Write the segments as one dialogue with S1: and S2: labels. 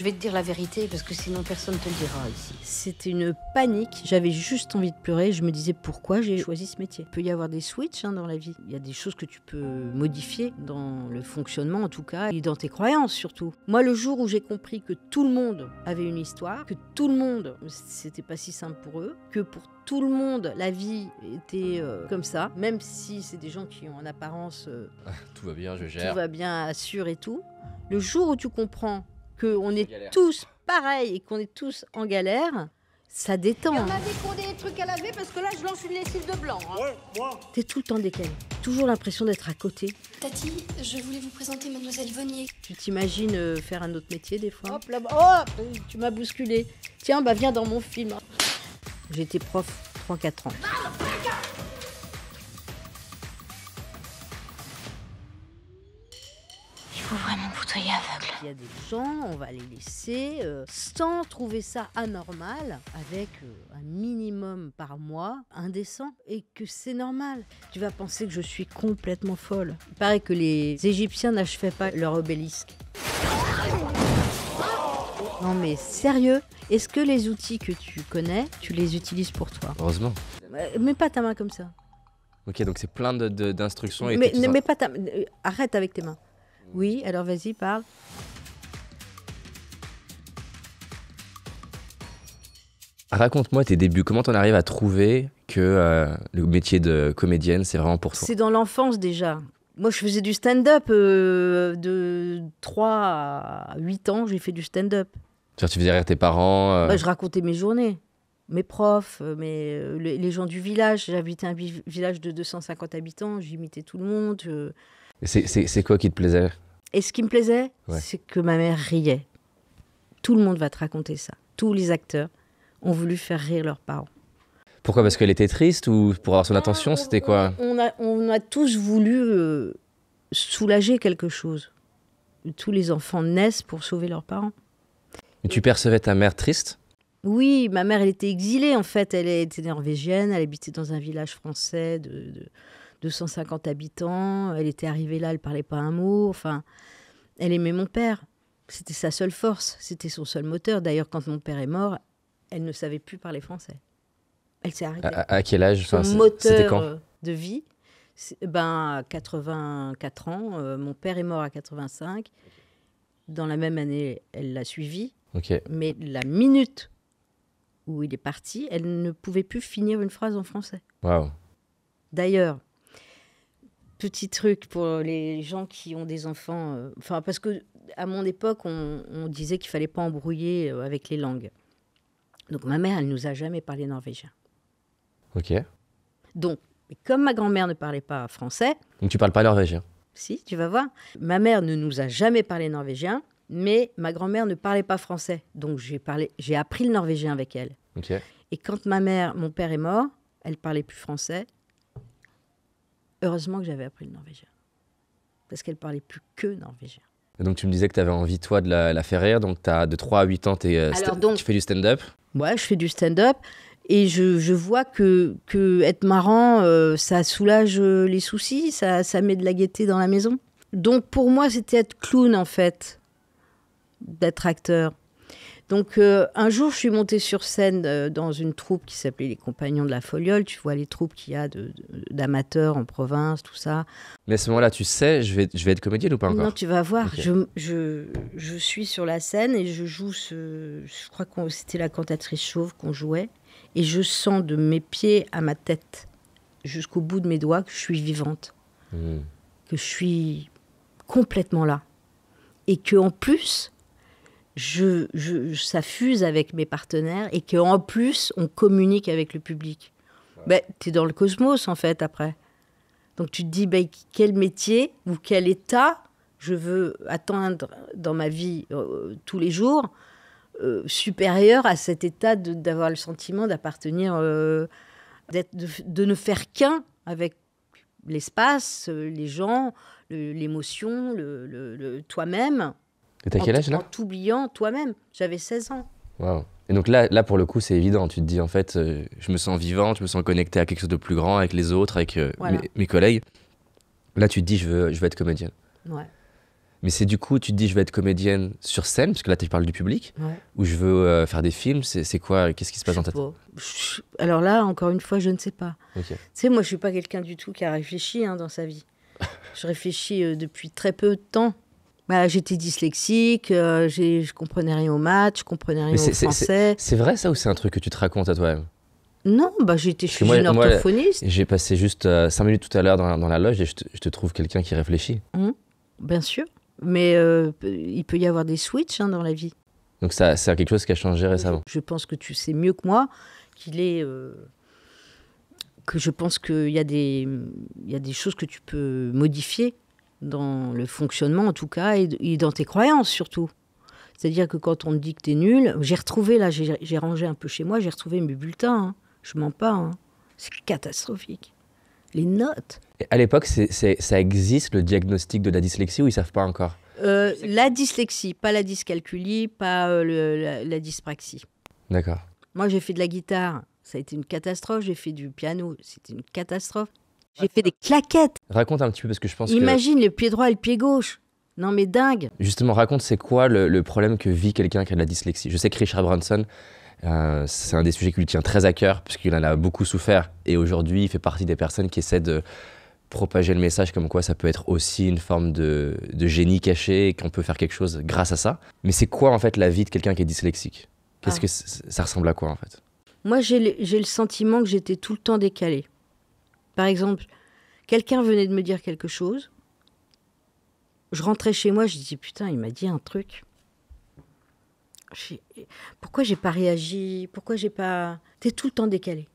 S1: Je vais te dire la vérité parce que sinon personne te le dira ici.
S2: C'était une panique. J'avais juste envie de pleurer. Je me disais pourquoi j'ai choisi ce métier? Il peut y avoir des switches hein, dans la vie. Il y a des choses que tu peux modifier dans le fonctionnement en tout cas et dans tes croyances surtout. Moi, le jour où j'ai compris que tout le monde avait une histoire, que tout le monde, c'était pas si simple pour eux, que pour tout le monde, la vie était euh, comme ça, même si c'est des gens qui ont en apparence euh,
S3: Tout va bien, je
S2: tout
S3: gère.
S2: va bien, assure et tout. Le jour où tu comprends qu'on est
S3: galère.
S2: tous pareils et qu'on est tous en galère, ça détend.
S1: Il y en a des qui ont des trucs à laver parce que là je lance une lessive de blanc. hein.
S2: T'es tout le temps décalé. Toujours l'impression d'être à côté.
S4: Tati, je voulais vous présenter Mademoiselle Vonnier.
S2: Tu t'imagines euh, faire un autre métier des fois? Hop là, oh, tu m'as bousculé. Tiens, bah viens dans mon film. J'étais prof 3-4 ans.
S4: Il faut vraiment que vous soyez aveugle.
S2: Il y a des gens, on va les laisser euh, sans trouver ça anormal, avec euh, un minimum par mois indécent, et que c'est normal. Tu vas penser que je suis complètement folle. Il paraît que les Égyptiens n'achevaient pas leur obélisque. Non mais sérieux, est-ce que les outils que tu connais, tu les utilises pour toi?
S3: Heureusement.
S2: Euh, Mets pas ta main comme ça.
S3: Ok, donc c'est plein de- de- d'instructions. et
S2: Mais ne mets pas ta Arrête avec tes mains. Oui, alors vas-y, parle.
S3: Raconte-moi tes débuts. Comment t'en arrives à trouver que euh, le métier de comédienne, c'est vraiment pour toi?
S2: C'est dans l'enfance déjà. Moi, je faisais du stand-up euh, de 3 à 8 ans, j'ai fait du stand-up.
S3: Tu faisais rire tes parents. euh,
S2: Bah, je racontais mes journées, mes profs, mes, les, les gens du village. J'habitais un vi- village de 250 habitants, j'imitais tout le monde. je-
S3: c'est- quoi qui te plaisait?
S2: Et ce qui me plaisait,
S3: Ouais.
S2: c'est que ma mère riait. Tout le monde va te raconter ça. Tous les acteurs ont voulu faire rire leurs parents.
S3: Pourquoi? Parce qu'elle était triste ou pour avoir son attention C'était quoi?
S2: on a, on a tous voulu euh, soulager quelque chose. Tous les enfants naissent pour sauver leurs parents.
S3: Et Tu percevais ta mère triste?
S2: Oui, ma mère, elle était exilée en fait. Elle était norvégienne, elle habitait dans un village français de, de 250 habitants. Elle était arrivée là, elle parlait pas un mot. Enfin, elle aimait mon père. C'était sa seule force, c'était son seul moteur. D'ailleurs, quand mon père est mort, elle ne savait plus parler français. Elle s'est arrêtée.
S3: à, quel âge?
S2: Son moteur
S3: quand?
S2: euh, de vie. c'est- Ben, à 84 ans, euh, mon père est mort à 85. Dans la même année, elle l'a suivi.
S3: Ok.
S2: Mais la minute où il est parti, elle ne pouvait plus finir une phrase en français.
S3: Waouh.
S2: D'ailleurs, petit truc pour les gens qui ont des enfants, euh, enfin parce que à mon époque, on, on disait qu'il fallait pas embrouiller avec les langues. Donc ma mère, elle nous a jamais parlé norvégien.
S3: Ok.
S2: Donc, comme ma grand-mère ne parlait pas français,
S3: Donc tu parles pas norvégien
S2: si, tu vas voir, ma mère ne nous a jamais parlé norvégien, mais ma grand-mère ne parlait pas français. Donc j'ai parlé, j'ai appris le norvégien avec elle.
S3: Ok.
S2: Et quand ma mère, mon père est mort, elle parlait plus français. Heureusement que j'avais appris le norvégien. Parce qu'elle parlait plus que norvégien.
S3: Donc tu me disais que tu avais envie, toi, de la, la faire rire. Donc as de 3 à 8 ans, t'es, euh,
S2: Alors
S3: sta-
S2: donc-
S3: tu fais du stand-up?
S2: Ouais, je fais du stand-up et je, je vois que, que être marrant, euh, ça soulage euh, les soucis, ça, ça met de la gaieté dans la maison. Donc pour moi, c'était être clown en fait, d'être acteur. Donc euh, un jour, je suis montée sur scène euh, dans une troupe qui s'appelait les Compagnons de la Foliole. Tu vois les troupes qu'il y a d'amateurs en province, tout ça.
S3: Mais à ce moment-là, tu sais, je vais, je vais être comédienne ou pas encore?
S2: Non, tu vas voir.
S3: Ok.
S2: Je, je, je suis sur la scène et je joue ce. Je crois que c'était la cantatrice chauve qu'on jouait. Et je sens de mes pieds à ma tête, jusqu'au bout de mes doigts, que je suis vivante,
S3: Hmm.
S2: que je suis complètement là. Et que en plus, je, je, ça fuse avec mes partenaires et qu'en plus, on communique avec le public. Ben, tu es dans le cosmos, en fait, après. Donc tu te dis, ben, quel métier ou quel état je veux atteindre dans ma vie euh, tous les jours, euh, supérieur à cet état d'avoir le sentiment d'appartenir, euh, de, de ne faire qu'un avec l'espace, les gens, le- l'émotion, le, le- le- toi-même.
S3: Et t'as quel âge là
S2: En t'oubliant toi-même. J'avais 16 ans.
S3: Et donc là, là, pour le coup, c'est évident. Tu te dis, en fait, euh, je me sens vivante, je me sens connectée à quelque chose de plus grand, avec les autres, avec euh,
S2: Voilà.
S3: mes, mes collègues. Là, tu te dis, je veux, je veux être comédienne.
S2: Ouais.
S3: Mais c'est du coup, tu te dis, je vais être comédienne sur scène, parce que là, tu parles du public,
S2: Ouais.
S3: ou je veux euh, faire des films. C'est quoi Qu'est-ce qui se passe dans ta tête
S2: je- Alors là, encore une fois, je ne sais pas.
S3: Ok.
S2: Tu sais, moi, je suis pas quelqu'un du tout qui a réfléchi hein, dans sa vie. je réfléchis depuis très peu de temps. Bah, J'étais dyslexique, euh, je comprenais rien aux maths, je comprenais rien au français.
S3: C'est vrai ça ou c'est un truc que tu te racontes à toi-même?
S2: Non, bah, j'étais, je suis
S3: moi-
S2: une orthophoniste,
S3: J'ai passé juste 5 minutes tout à l'heure dans, la- dans la loge et je te, je te trouve quelqu'un qui réfléchit.
S2: bien sûr. Mais euh, il peut y avoir des switches hein, dans la vie.
S3: Donc ça, c'est quelque chose qui a changé récemment.
S2: Je pense que tu sais mieux que moi qu'il est. euh, que je pense qu'il y, a des- il y a des choses que tu peux modifier dans le fonctionnement, en tout cas, et, et dans tes croyances surtout. C'est-à-dire que quand on te dit que tu es nul, j'ai retrouvé, là, j'ai rangé un peu chez moi, j'ai retrouvé mes bulletins. hein. Je mens pas. hein. C'est catastrophique. Les notes.
S3: Et à l'époque, ça existe le diagnostic de la dyslexie ou ils savent pas encore?
S2: Euh, la dyslexie, pas la dyscalculie, pas euh, le- la, la dyspraxie.
S3: D'accord.
S2: Moi, j'ai fait de la guitare, ça a été une catastrophe. J'ai fait du piano, c'était une catastrophe. J'ai fait des claquettes.
S3: Raconte un petit peu parce que je pense
S2: Imagine le pied droit et le pied gauche. Non, mais dingue.
S3: justement raconte c'est quoi le, le problème que vit quelqu'un qui a de la dyslexie? Je sais que Richard Branson, euh, c'est un des sujets qui lui tient très à cœur puisqu'il en a beaucoup souffert et aujourd'hui il fait partie des personnes qui essaient de propager le message comme quoi ça peut être aussi une forme de, de génie caché et qu'on peut faire quelque chose grâce à ça. Mais c'est quoi en fait la vie de quelqu'un qui est dyslexique? Qu'est-ce
S2: Ah.
S3: que ça ressemble à quoi en fait?
S2: Moi, j'ai le, j'ai le sentiment que j'étais tout le temps décalée. Par exemple, quelqu'un venait de me dire quelque chose. Je rentrais chez moi, je disais putain, il m'a dit un truc. J'ai- Pourquoi j'ai pas réagi? Pourquoi j'ai pas. T'es tout le temps décalé.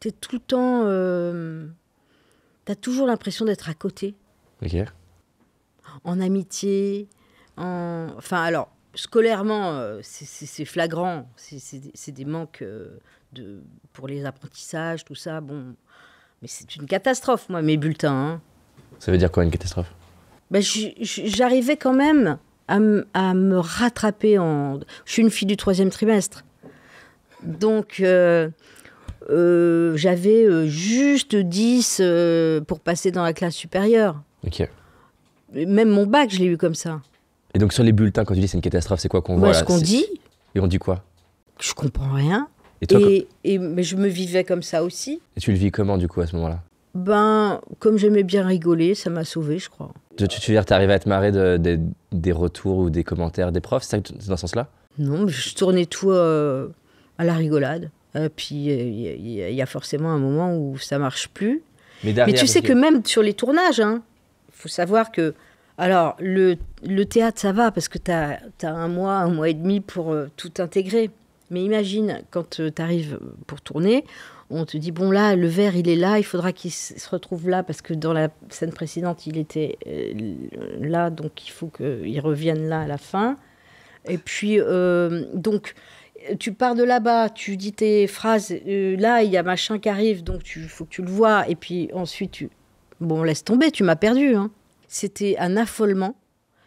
S2: T'es tout le temps. euh, T'as toujours l'impression d'être à côté.
S3: Ok.
S2: en amitié, en... Enfin, alors, scolairement, euh, c'est- flagrant. C'est- C'est des- c'est des manques euh, de... pour les apprentissages, tout ça. Bon, mais c'est une catastrophe, moi, mes bulletins. hein.
S3: Ça veut dire quoi une catastrophe?
S2: Ben, je- je- J'arrivais quand même à, m- à me rattraper en... Je suis une fille du troisième trimestre. Donc, euh, euh, j'avais euh, juste 10 euh, pour passer dans la classe supérieure.
S3: Ok.
S2: Même mon bac, je l'ai eu comme ça.
S3: Et donc sur les bulletins, quand tu dis c'est une catastrophe, c'est quoi qu'on
S2: Moi,
S3: voit
S2: ce
S3: là?
S2: qu'on
S3: C'est-
S2: dit,
S3: Et on dit quoi?
S2: Je comprends rien.
S3: Et toi,
S2: et, et- mais je me vivais comme ça aussi.
S3: Et tu le vis comment du coup à ce moment-là?
S2: Ben, comme j'aimais bien rigoler, ça m'a sauvé, je crois.
S3: tu, tu, tu veux dire, t'es arrivé à te marrer de, de- des retours ou des commentaires des profs, c'est dans ce sens-là?
S2: Non, mais je tournais tout euh, à la rigolade. Puis il y, a- y forcément un moment où ça marche plus.
S3: Mais,
S2: mais
S3: derrière,
S2: tu sais que même sur les tournages, il faut savoir que. Alors, le, le théâtre, ça va parce que tu as, un mois, un mois et demi pour euh, tout intégrer. Mais imagine, quand tu arrives pour tourner, on te dit bon, là, le verre, il est là, il faudra qu'il se retrouve là parce que dans la scène précédente, il était euh, là, donc il faut qu'il revienne là à la fin. Et puis, euh, donc, tu pars de là-bas, tu dis tes phrases, euh, là, il y a machin qui arrive, donc il faut que tu le vois. Et puis ensuite, tu... Bon, laisse tomber, tu m'as perdu. hein. C'était un affolement,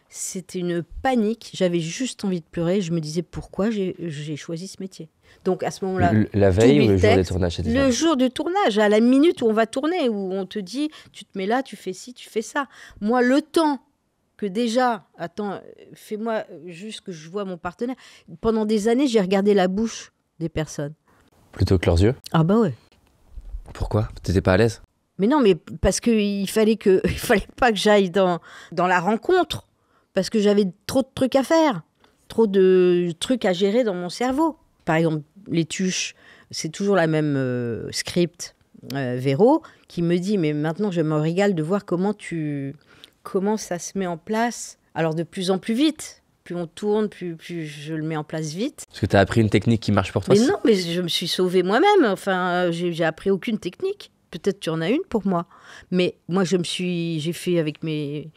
S2: c'était une panique. J'avais juste envie de pleurer. Je me disais pourquoi j'ai choisi ce métier? Donc à ce moment-là,
S3: la veille ou le jour des tournages
S2: le jour du tournage, à la minute où on va tourner, où on te dit, tu te mets là, tu fais ci, tu fais ça. Moi, le temps que déjà, attends, fais-moi juste que je vois mon partenaire. Pendant des années, j'ai regardé la bouche des personnes.
S3: Plutôt que leurs yeux?
S2: Ah bah ouais.
S3: Pourquoi? T'étais pas à l'aise?
S2: Mais non, mais parce qu'il fallait que, il fallait pas que j'aille dans, dans la rencontre, parce que j'avais trop de trucs à faire, trop de trucs à gérer dans mon cerveau. Par exemple, les tuches, c'est toujours la même euh, script, euh, Véro, qui me dit, mais maintenant je me régale de voir comment tu, comment ça se met en place. Alors de plus en plus vite, plus on tourne, plus, plus je le mets en place vite.
S3: Parce que t'as appris une technique qui marche pour toi
S2: Mais non, mais je me suis sauvée moi-même. Enfin, j'ai j'ai appris aucune technique. Peut-être tu en as une pour moi. Mais moi, je me suis, j'ai fait avec mes,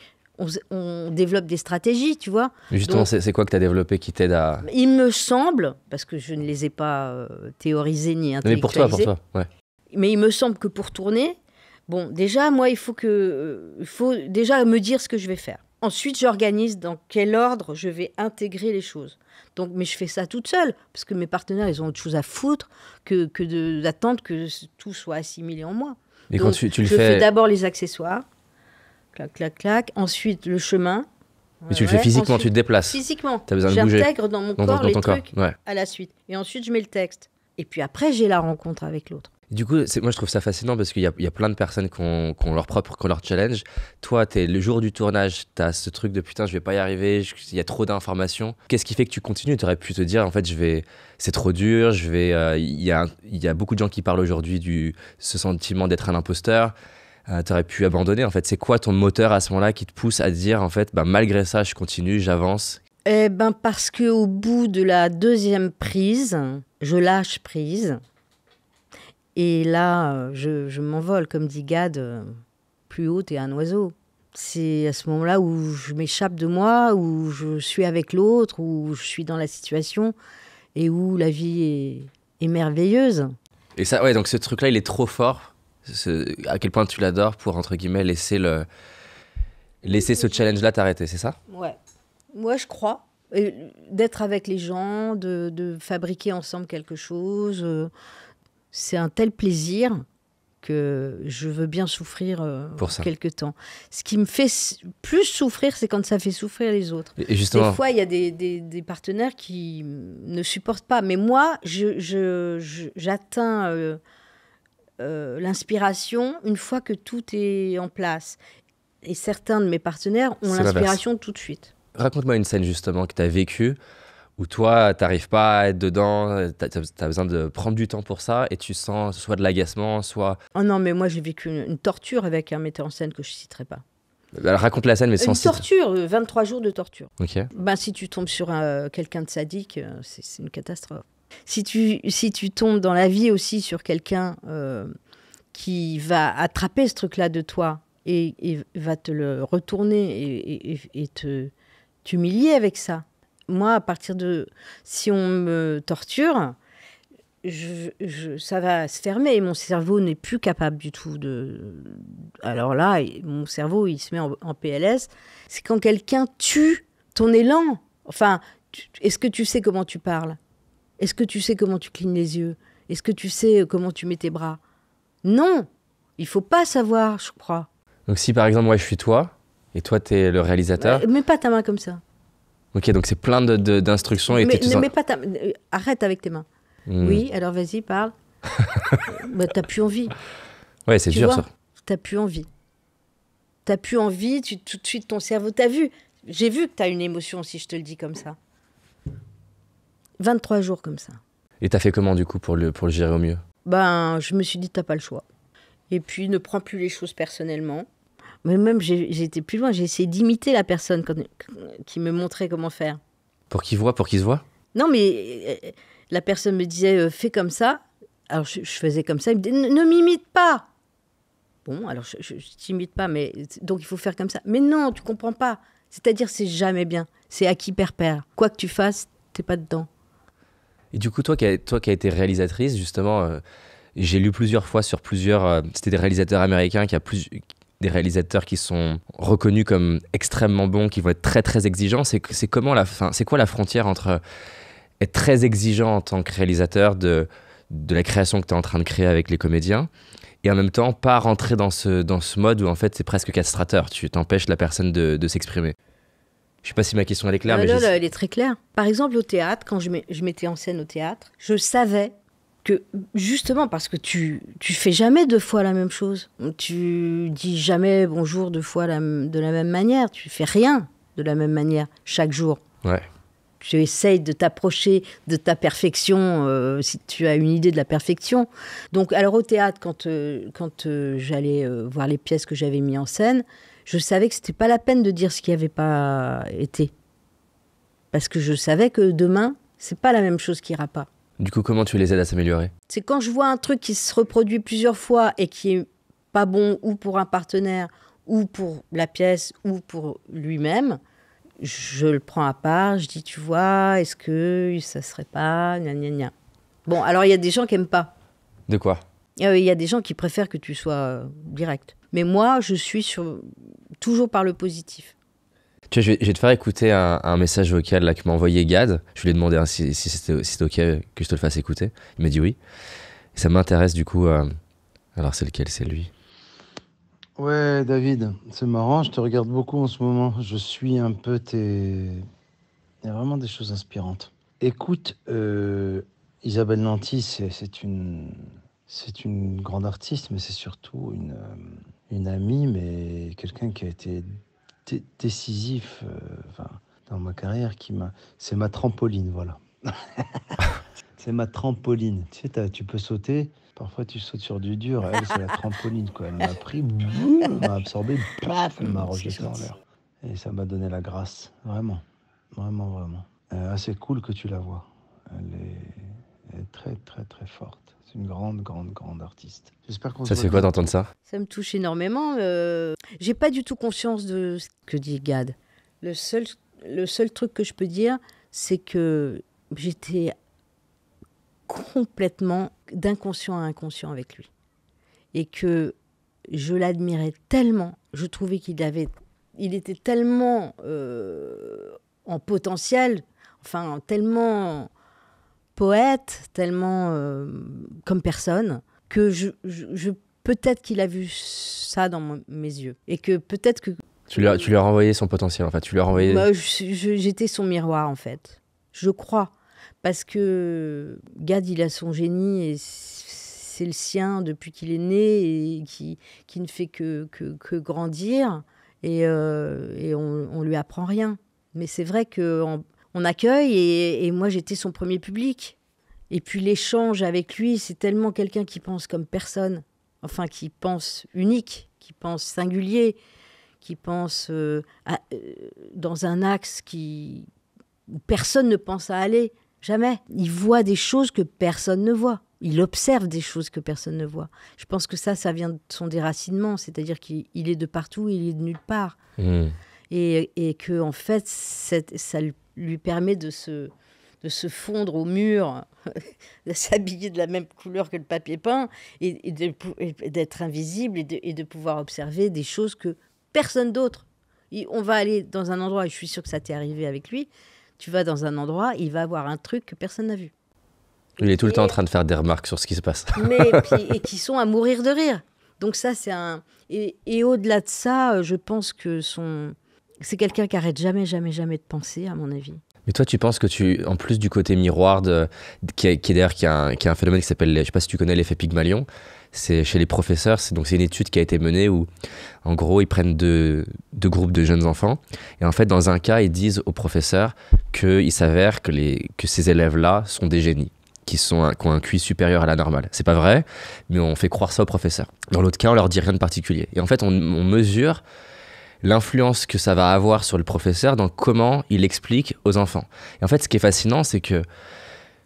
S2: on, développe des stratégies, tu vois.
S3: Justement, c'est quoi que t'as développé qui t'aide à.
S2: Il me semble, parce que je ne les ai pas euh, théorisées ni
S3: Non, mais pour toi, pour toi. Ouais.
S2: mais il me semble que pour tourner, bon, déjà, moi, il faut que, euh, il faut déjà me dire ce que je vais faire. Ensuite, j'organise dans quel ordre je vais intégrer les choses. Donc, mais je fais ça toute seule, parce que mes partenaires, ils ont autre chose à foutre que, d'attendre que tout soit assimilé en moi.
S3: Et quand tu, tu le
S2: je fais
S3: fais.
S2: d'abord les accessoires, clac, clac, clac. Ensuite, le chemin.
S3: Mais tu le fais physiquement,
S2: ensuite-
S3: tu te déplaces.
S2: Physiquement.
S3: T'as besoin de bouger.
S2: J'intègre dans mon
S3: Dans,
S2: corps
S3: dans-
S2: les
S3: ton corps. Ouais.
S2: à la suite. Et ensuite, je mets le texte. Et puis après, j'ai la rencontre avec l'autre.
S3: Du coup, moi je trouve ça fascinant parce qu'il y a, il y a plein de personnes qui ont, qui ont leur propre, qui ont leur challenge. Toi, es le jour du tournage, tu as ce truc de putain, je vais pas y arriver, il y a trop d'informations. Qu'est-ce qui fait que tu continues? Tu aurais pu te dire, en fait, je vais, c'est trop dur, je vais. euh, Il y, a, y a beaucoup de gens qui parlent aujourd'hui du ce sentiment d'être un imposteur. Tu aurais pu abandonner. En fait, c'est quoi ton moteur à ce moment-là qui te pousse à te dire, en fait, bah, malgré ça, je continue, j'avance?
S2: Eh ben parce que au bout de la deuxième prise, je lâche prise. Et là, euh, je, je m'envole, comme dit Gad, euh, plus haut t'es un oiseau. C'est à ce moment-là où je m'échappe de moi, où je suis avec l'autre, où je suis dans la situation et où la vie est, est merveilleuse.
S3: Et ça, ouais, donc ce truc-là, il est trop fort. Ce- à quel point tu l'adores pour, entre guillemets, laisser, le, laisser ce challenge-là t'arrêter, c'est ça?
S2: Ouais. Moi, je crois. D'être avec les gens, de, de fabriquer ensemble quelque chose, euh, c'est un tel plaisir que je veux bien souffrir euh,
S3: Pour ça.
S2: quelque temps. Ce qui me fait plus souffrir, c'est quand ça fait souffrir les autres.
S3: Et justement,
S2: Des fois, il y a des, des- des partenaires qui ne supportent pas. Mais moi, je- je- je- j'atteins euh, euh, l'inspiration une fois que tout est en place. Et certains de mes partenaires ont l'inspiration tout de suite.
S3: raconte-moi une scène justement que tu as vécue où toi, t'arrives pas à être dedans, tu as, besoin de prendre du temps pour ça et tu sens soit de l'agacement, soit.
S2: Oh non, mais moi, j'ai vécu une, une torture avec un metteur en scène que je citerai pas.
S3: Alors, raconte la scène, mais sans
S2: Une torture, euh, 23 jours de torture.
S3: Ok.
S2: Ben, si tu tombes sur un- quelqu'un de sadique, euh, c'est une catastrophe. Si tu, si tu tombes dans la vie aussi sur quelqu'un euh, qui va attraper ce truc-là de toi et, va te le retourner et, te t'humilier avec ça. Moi, à partir de... Si on me torture, je, ça va se fermer et mon cerveau n'est plus capable du tout de... Alors là, mon cerveau, il se met en, en PLS. C'est quand quelqu'un tue ton élan. Enfin, est-ce que tu sais comment tu parles? Est-ce que tu sais comment tu clignes les yeux? Est-ce que tu sais euh, comment tu mets tes bras? Non Il faut pas savoir, je crois.
S3: Donc, si par exemple, moi je suis toi et toi t'es le réalisateur,
S2: Euh, Mets pas ta main comme ça.
S3: ok, donc c'est plein de- de- d'instructions et
S2: Mais, ne
S3: en-
S2: mets pas ta... euh, Arrête avec tes mains.
S3: Hmm.
S2: Oui, alors vas-y, parle. bah, t'as plus envie.
S3: Ouais, c'est
S2: Tu
S3: dur ça.
S2: T'as plus envie. T'as plus envie, tu, tout de suite ton cerveau. T'as vu J'ai vu que t'as une émotion si je te le dis comme ça. 23 jours comme ça.
S3: Et t'as fait comment du coup pour le, pour le gérer au mieux?
S2: Ben, je me suis dit, t'as pas le choix. Et puis, ne prends plus les choses personnellement. Mais même, j'ai été plus loin. J'ai essayé d'imiter la personne quand- qui me montrait comment faire.
S3: Pour qu'ils voient, pour qu'ils se voient
S2: Non, mais euh, la personne me disait, euh, fais comme ça. Alors, je, je faisais comme ça. Il me dit, ne, ne m'imite pas. Bon, alors, je, je, je t'imite pas, mais donc il faut faire comme ça. Mais non, tu comprends pas. C'est-à-dire, c'est jamais bien. C'est acquis père-père. Quoi que tu fasses, t'es pas dedans.
S3: Et du coup, toi qui as, été réalisatrice, justement, euh, j'ai lu plusieurs fois sur plusieurs. euh, C'était des réalisateurs américains qui a plus des réalisateurs qui sont reconnus comme extrêmement bons, qui vont être très très exigeants. C'est comment la fin C'est quoi la frontière entre être très exigeant en tant que réalisateur de de la création que tu es en train de créer avec les comédiens et en même temps pas rentrer dans ce dans ce mode où en fait c'est presque castrateur. Tu t'empêches la personne de s'exprimer. Je sais pas si ma question elle est claire,
S2: Ah,
S3: mais
S2: là, là, elle est très claire. Par exemple, au théâtre, quand je, mettais en scène au théâtre, je savais que, justement, parce que tu, tu fais jamais deux fois la même chose. Tu dis jamais bonjour deux fois la- de la même manière. Tu fais rien de la même manière chaque jour.
S3: ouais.
S2: Tu essayes de t'approcher de ta perfection, euh, si tu as une idée de la perfection. Donc, alors au théâtre, quand, euh, quand euh, j'allais euh, voir les pièces que j'avais mis en scène, je savais que c'était pas la peine de dire ce qui n'avait pas été. Parce que je savais que demain, c'est pas la même chose qui ira pas.
S3: Du coup, comment tu les aides à s'améliorer?
S2: C'est quand je vois un truc qui se reproduit plusieurs fois et qui est pas bon ou pour un partenaire ou pour la pièce ou pour lui-même, je le prends à part, je dis tu vois, est-ce que ça serait pas gna gna gna. Bon, alors il y a des gens qui aiment pas.
S3: De quoi?
S2: Euh, Il y a des gens qui préfèrent que tu sois euh, direct. Mais moi, je suis sur toujours par le positif.
S3: Tu vois, je vais, je vais te faire écouter un, un message vocal là, que m'a envoyé Gad. Je lui ai demandé hein, si, si c'était si OK que je te le fasse écouter. Il m'a dit oui. Et ça m'intéresse du coup. euh, Alors, c'est lequel? C'est lui.
S5: Ouais, David, c'est marrant, je te regarde beaucoup en ce moment. Je suis un peu tes. Il y a vraiment des choses inspirantes. Écoute, euh, Isabelle Nanty, c'est c'est une. C'est une grande artiste, mais c'est surtout une, euh, une amie, mais quelqu'un qui a été dé- décisif euh, enfin, dans ma carrière, qui m'a. C'est ma trampoline, voilà. c'est ma trampoline. Tu sais, tu peux sauter. Parfois, tu sautes sur du dur. Elle, c'est la trampoline, quoi. Elle m'a pris, boum, elle m'a absorbé, paf, elle m'a rejeté en l'air. Et ça m'a donné la grâce, vraiment. Vraiment, vraiment. Euh, assez cool que tu la vois. Elle est, elle est très, très, très forte. C'est une grande, grande, grande artiste. J'espère qu'on
S3: Ça
S5: se
S3: te fait
S5: voit
S3: quoi d'entendre ça
S2: Ça me touche énormément. euh, J'ai pas du tout conscience de ce que dit Gad. Le seul, le seul truc que je peux dire, c'est que j'étais complètement d'inconscient à inconscient avec lui. Et que je l'admirais tellement, je trouvais qu'il avait, il était tellement euh, en potentiel, enfin tellement poète, tellement euh, comme personne, que je, je- je- peut-être qu'il a vu ça dans mon- mes yeux. Et que peut-être que
S3: tu lui, as, tu lui as renvoyé son potentiel, enfin, tu lui as renvoyé.
S2: bah, j'étais son miroir, en fait. Je crois. Parce que Gad, il a son génie et c'est le sien depuis qu'il est né et qui, qui ne fait que, que, que grandir. Et, euh, et on, on lui apprend rien. Mais c'est vrai qu'on on accueille et, et moi, j'étais son premier public. Et puis l'échange avec lui, c'est tellement quelqu'un qui pense comme personne. Enfin, qui pense unique, qui pense singulier, qui pense euh, à- euh, dans un axe qui, où personne ne pense à aller. Jamais. Il voit des choses que personne ne voit. Il observe des choses que personne ne voit. Je pense que ça, ça vient de son déracinement, c'est-à-dire qu'il il est de partout, il est de nulle part.
S3: Hmm.
S2: Et, et que, en fait, ça lui- lui permet de se, de se fondre au mur, de s'habiller de la même couleur que le papier peint, et, d'être invisible et de, et de pouvoir observer des choses que personne d'autre. On va aller dans un endroit, et je suis sûre que ça t'est arrivé avec lui, tu vas dans un endroit, il va avoir un truc que personne n'a vu.
S3: Il est tout le temps en train de faire des remarques sur ce qui se passe.
S2: Mais puis- et qui sont à mourir de rire. Donc ça, c'est un... Et, et au-delà de ça, euh, je pense que son... C'est quelqu'un qui arrête jamais, jamais, jamais de penser, à mon avis.
S3: Mais toi, tu penses que tu, en plus du côté miroir, de, qui, est, d'ailleurs qui a un, phénomène qui s'appelle, je sais pas si tu connais l'effet Pygmalion, c'est chez les professeurs, c'est donc une étude qui a été menée où, en gros, ils prennent deux, deux groupes de jeunes enfants et en fait, dans un cas, ils disent aux professeurs qu'il s'avère que que ces élèves-là sont des génies qui, sont qui ont un QI supérieur à la normale. C'est pas vrai, mais on fait croire ça aux professeurs. Dans l'autre cas, on leur dit rien de particulier. Et en fait, on mesure l'influence que ça va avoir sur le professeur dans comment il explique aux enfants. Et en fait, ce qui est fascinant, c'est que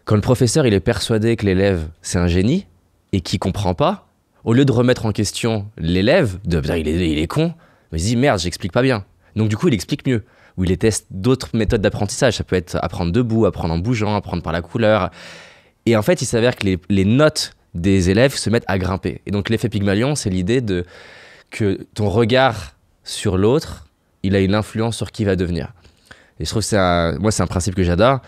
S3: quand le professeur il est persuadé que l'élève c'est un génie et qu'il comprend pas, au lieu de remettre en question l'élève, de il est, il est con, il se dit merde, j'explique pas bien. Donc du coup, il explique mieux. Ou il teste d'autres méthodes d'apprentissage. Ça peut être apprendre debout, apprendre en bougeant, apprendre par la couleur. Et en fait, il s'avère que les, les notes des élèves se mettent à grimper. Et donc l'effet Pygmalion, c'est l'idée de que ton regard sur l'autre, il a une influence sur qui va devenir. Et je trouve que c'est un, moi c'est un principe que j'adore.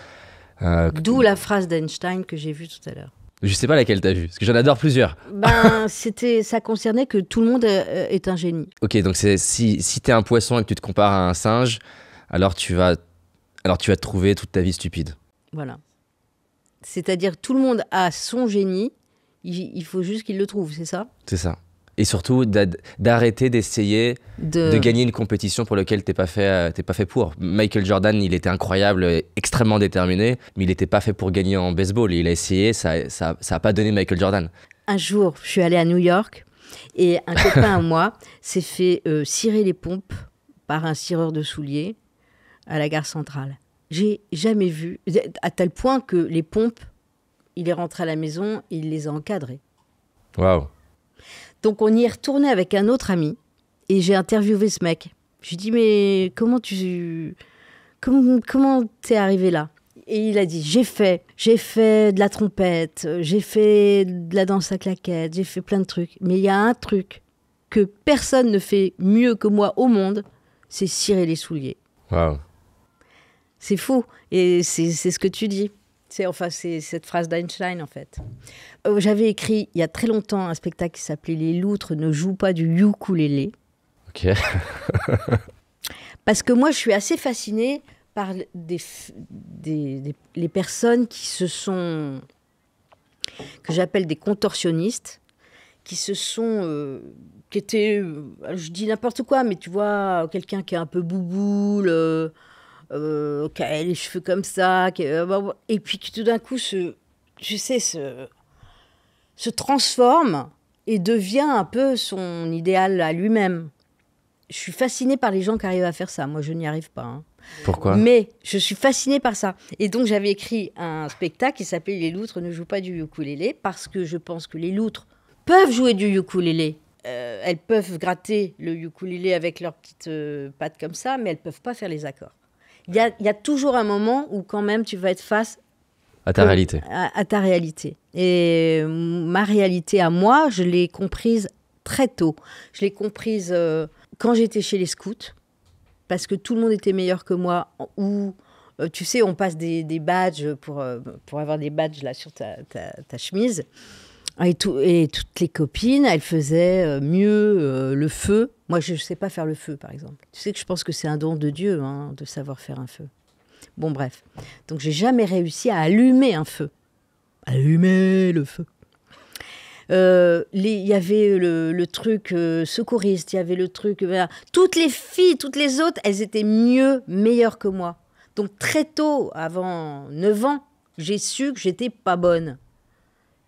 S3: Euh,
S2: D'où la phrase d'Einstein que j'ai vue tout à l'heure.
S3: je sais pas laquelle t'as vu, parce que j'en adore plusieurs.
S2: Ben, c'était, ça concernait que tout le monde euh, est un génie.
S3: Ok, donc c'est si si t'es un poisson et que tu te compares à un singe, alors tu vas alors tu vas te trouver toute ta vie stupide.
S2: Voilà. C'est-à-dire que tout le monde a son génie, il, il faut juste qu'il le trouve, c'est ça?
S3: C'est ça. Et surtout d'arrêter d'essayer
S2: de...
S3: de gagner une compétition pour laquelle t'es pas fait euh, t'es pas fait pour. Michael Jordan, il était incroyable, extrêmement déterminé, mais il n'était pas fait pour gagner en baseball. Il a essayé, ça ça ça a pas donné Michael Jordan.
S2: Un jour, je suis allée à New York et un copain à moi s'est fait euh, cirer les pompes par un cireur de souliers à la gare centrale. J'ai jamais vu, à tel point que les pompes, il est rentré à la maison, il les a encadrées.
S3: Waouh.
S2: Donc on y est retourné avec un autre ami et j'ai interviewé ce mec. Je lui ai dit mais comment tu comment comment t'es arrivé là? Et il a dit j'ai fait j'ai fait de la trompette, j'ai fait de la danse à claquettes, j'ai fait plein de trucs. Mais il y a un truc que personne ne fait mieux que moi au monde, c'est cirer les souliers.
S3: Waouh.
S2: C'est fou et c'est c'est ce que tu dis. C'est enfin c'est cette phrase d'Einstein en fait. Euh, J'avais écrit il y a très longtemps un spectacle qui s'appelait Les loutres ne jouent pas du ukulélé
S3: Ok.
S2: parce que moi je suis assez fascinée par des, f- des- des- les personnes qui se sont que j'appelle des contorsionnistes qui se sont euh, qui étaient euh, je dis n'importe quoi mais tu vois quelqu'un qui est un peu bouboule euh, euh, qui a les cheveux comme ça qui, bah, bah, et puis qui tout d'un coup se je sais se se transforme et devient un peu son idéal à lui-même je suis fascinée par les gens qui arrivent à faire ça moi je n'y arrive pas hein.
S3: Pourquoi?
S2: Mais je suis fascinée par ça. Et donc j'avais écrit un spectacle qui s'appelait Les loutres ne jouent pas du ukulélé parce que je pense que les loutres peuvent jouer du ukulélé. Euh, elles peuvent gratter le ukulélé avec leurs petites euh, pattes comme ça, mais elles peuvent pas faire les accords. Il y y a toujours un moment où quand même tu vas être face
S3: À ta
S2: que-
S3: réalité.
S2: à, à ta réalité. Et euh, ma réalité à moi, je l'ai comprise très tôt. Je l'ai comprise euh, quand j'étais chez les scouts, parce que tout le monde était meilleur que moi, ou euh, tu sais, on passe des, des badges pour, euh, pour avoir des badges là sur ta, ta, ta chemise. Et, tout, et toutes les copines, elles faisaient mieux euh, le feu. Moi, je ne sais pas faire le feu, par exemple. Tu sais que je pense que c'est un don de Dieu hein, de savoir faire un feu. Bon, bref. Donc, j'ai jamais réussi à allumer un feu. Allumer le feu. Euh, Il y avait le, le truc euh, secouriste, il y avait le truc. voilà. Toutes les filles, toutes les autres, elles étaient mieux, meilleures que moi. Donc très tôt, avant 9 ans, j'ai su que j'étais pas bonne.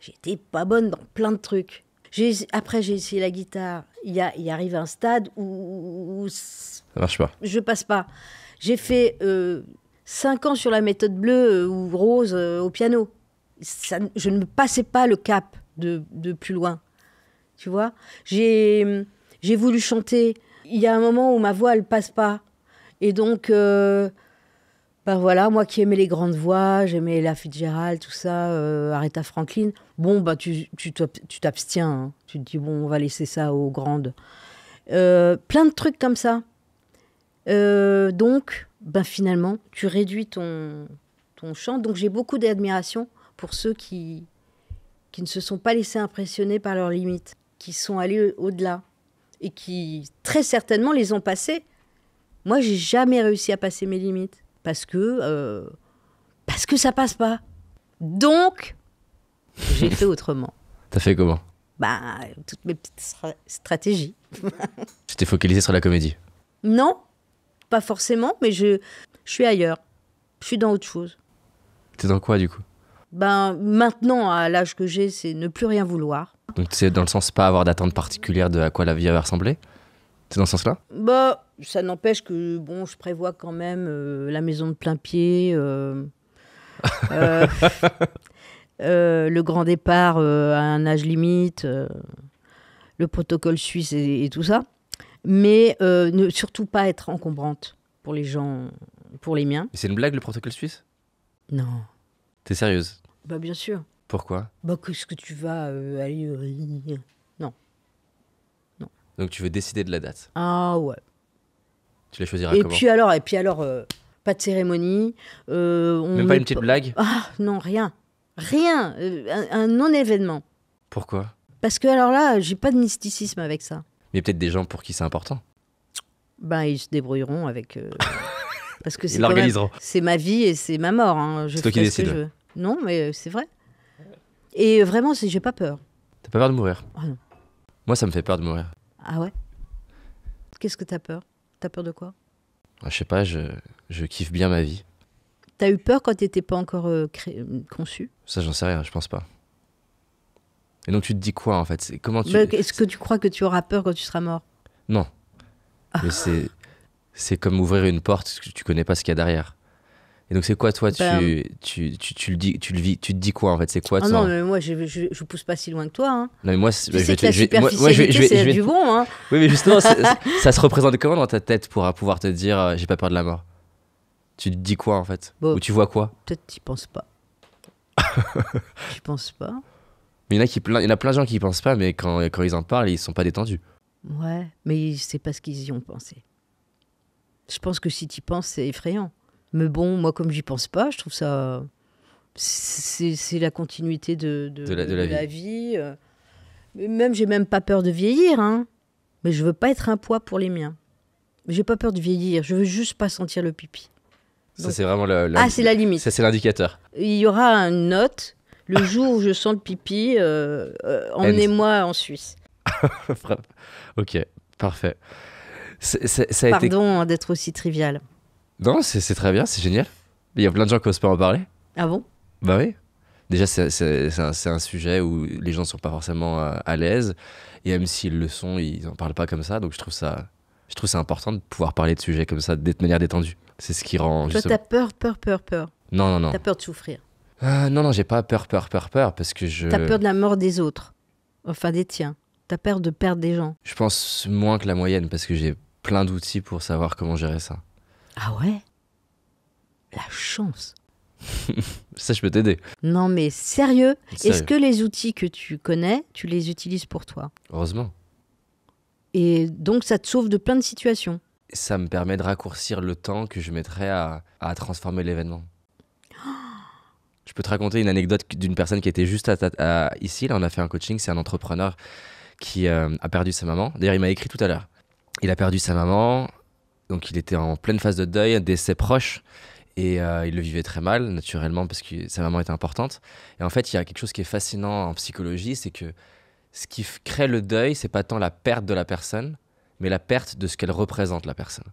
S2: J'étais pas bonne dans plein de trucs. J'ai- Après, j'ai essayé la guitare. Il y, a, il arrive un stade où, où
S3: Ça marche pas.
S2: je passe pas. J'ai fait euh, cinq ans sur la méthode bleue euh, ou rose euh, au piano. Ça, je ne passais pas le cap de, de plus loin. Tu vois? J'ai voulu chanter. Il y a un moment où ma voix, elle passe pas. Et donc, euh, ben voilà, moi qui aimais les grandes voix, j'aimais la Fitzgerald, tout ça, euh, Aretha Franklin. Bon, bah, tu tu t'ab- tu t'abstiens. hein. Tu te dis, bon, on va laisser ça aux grandes. Euh, plein de trucs comme ça. Donc, ben finalement, tu réduis ton, ton chant. Donc, j'ai beaucoup d'admiration pour ceux qui, qui ne se sont pas laissés impressionner par leurs limites, qui sont allés au-delà et qui, très certainement, les ont passées. Moi, j'ai jamais réussi à passer mes limites parce que, euh, parce que ça passe pas. Donc, j'ai fait autrement.
S3: T'as fait comment?
S2: Bah, toutes mes petites stra- stratégies.
S3: Tu t'es focalisé sur la comédie?
S2: Non, pas forcément, mais je, je suis ailleurs. Je suis dans autre chose.
S3: T'es dans quoi du coup?
S2: Ben, maintenant, à l'âge que j'ai, c'est ne plus rien vouloir.
S3: Donc c'est dans le sens pas avoir d'attente particulière de à quoi la vie va ressembler? C'est dans ce sens-là?
S2: Bah, ça n'empêche que, bon, je prévois quand même euh, la maison de plein pied, euh, euh, le grand départ à un âge limite, le protocole suisse et, et tout ça. Mais euh, ne surtout pas être encombrante pour les gens, pour les miens.
S3: C'est une blague le protocole suisse?
S2: Non.
S3: T'es sérieuse?
S2: Bah, bien sûr.
S3: Pourquoi?
S2: Bah, qu'est-ce que tu vas euh, aller. euh,
S3: Donc tu veux décider de la date?
S2: Ah ouais.
S3: Tu la choisiras
S2: Et
S3: comment?
S2: puis alors, et puis alors, pas de cérémonie. on
S3: Même pas une petite blague?
S2: Ah non, rien. Rien. un, un non-événement.
S3: Pourquoi?
S2: Parce que alors là, j'ai pas de mysticisme avec ça.
S3: A peut-être des gens pour qui c'est important.
S2: Ben, ils se débrouilleront avec. euh, parce que c'est quand même-
S3: l'organiseront.
S2: C'est ma vie et c'est ma mort. hein. Je
S3: C'est toi qui
S2: ferai ce que
S3: décides.
S2: je veux. Non, mais euh, c'est vrai. Et euh, vraiment, c'est- j'ai pas peur.
S3: T'as pas peur de mourir?
S2: Ah non.
S3: Moi ça me fait peur de mourir.
S2: Ah ouais? Qu'est-ce que t'as peur? T'as peur de quoi?
S3: Ah, Je sais pas, je, je kiffe bien ma vie.
S2: T'as eu peur quand t'étais pas encore euh, cré- conçu?
S3: Ça j'en sais rien, je pense pas. Et donc tu te dis quoi en fait? C'est- Comment tu...
S2: Est-ce que tu crois que tu auras peur quand tu seras mort?
S3: Non. Mais c'est, c'est comme ouvrir une porte, tu connais pas ce qu'il y a derrière. Et donc c'est quoi toi tu,
S2: Ben-
S3: tu, tu, tu le dis, tu le vis, tu te dis quoi en fait? C'est quoi
S2: Ah non, mais moi, je, je, je pousse pas si loin que toi. Hein.
S3: Non, mais moi, je vais
S2: la
S3: je moi- moi, je vais- je vais-
S2: du bon. Hein.
S3: Oui, mais justement, ça se représente comment dans ta tête pour pouvoir te dire euh, j'ai pas peur de la mort? Tu te dis quoi en fait?
S2: Bon.
S3: Ou tu vois quoi?
S2: Peut-être tu penses pas. tu penses pas
S3: Mais il y en a qui, plein- il y en a plein de gens qui y pensent pas, mais quand, quand ils en parlent, ils sont pas détendus.
S2: Ouais, mais c'est parce qu'ils y ont pensé. Je pense que si tu y penses, c'est effrayant. Mais bon, moi, comme j'y pense pas, je trouve ça. c'est la continuité de, de,
S3: De la- de la
S2: vie. euh. Même, j'ai même pas peur de vieillir, hein. Mais je veux pas être un poids pour les miens. J'ai pas peur de vieillir, je veux juste pas sentir le pipi.
S3: Ça, c'est vraiment le. le-
S2: Ah, c'est la limite.
S3: Ça, c'est l'indicateur.
S2: Il y aura une note le jour où je sens le pipi. euh, euh, Emmenez-moi en Suisse.
S3: ok, parfait. C'est- c'est- ça a été...
S2: Pardon d'être aussi trivial.
S3: Non, c'est très bien, c'est génial. Il y a plein de gens qui osent pas en parler.
S2: Ah bon?
S3: Bah oui. Déjà, c'est un, sujet où les gens sont pas forcément euh, à l'aise. Et même s'ils le sont, ils en parlent pas comme ça. Donc je trouve ça, je trouve ça important de pouvoir parler de sujets comme ça de manière détendue. C'est ce qui rend.
S2: Toi,
S3: justement-
S2: t'as peur, peur, peur, peur?
S3: Non, non, non.
S2: T'as peur de souffrir?
S3: Ah, non, non, j'ai pas peur, peur, peur, peur. Parce que je.
S2: T'as peur de la mort des autres. Enfin, des tiens. T'as peur de perdre des gens.
S3: Je pense moins que la moyenne parce que j'ai plein d'outils pour savoir comment gérer ça.
S2: Ah ouais? La chance.
S3: Ça, je peux t'aider.
S2: Non, mais sérieux, est-ce
S3: Sérieux.
S2: que les outils que tu connais, tu les utilises pour toi?
S3: Heureusement.
S2: Et donc, ça te sauve de plein de situations.
S3: Ça me permet de raccourcir le temps que je mettrais à, à transformer l'événement. Je peux te raconter une anecdote d'une personne qui était juste ici. Là, on a fait un coaching. C'est un entrepreneur qui euh, a perdu sa maman. D'ailleurs, il m'a écrit tout à l'heure. Il a perdu sa maman. Donc, il était en pleine phase de deuil, décès proche. Et euh, il le vivait très mal, naturellement, parce que sa maman était importante. Et en fait, il y a quelque chose qui est fascinant en psychologie c'est que ce qui crée le deuil, c'est pas tant la perte de la personne, mais la perte de ce qu'elle représente, la personne.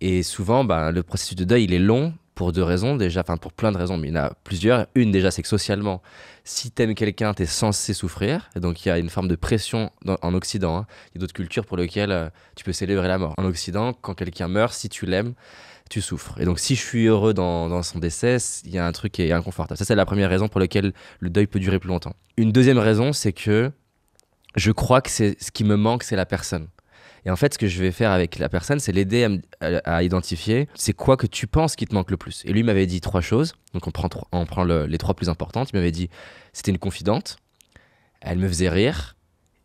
S3: Et souvent, ben, le processus de deuil, il est long pour deux raisons déjà, enfin pour plein de raisons, mais il y en a plusieurs. Une déjà, c'est que socialement, si t'aimes quelqu'un, t'es censé souffrir. Et donc il y a une forme de pression en Occident. hein. Il y a d'autres cultures pour lesquelles euh, tu peux célébrer la mort. En Occident, quand quelqu'un meurt, si tu l'aimes, tu souffres. Et donc si je suis heureux dans, dans son décès, il y a un truc qui est inconfortable. Ça, c'est la première raison pour laquelle le deuil peut durer plus longtemps. Une deuxième raison, c'est que je crois que c'est ce qui me manque, c'est la personne. Et en fait, ce que je vais faire avec la personne, c'est l'aider à, identifier c'est quoi que tu penses qui te manque le plus. Et lui m'avait dit trois choses. Donc on prend, les trois plus importantes. Il m'avait dit c'était une confidente, elle me faisait rire,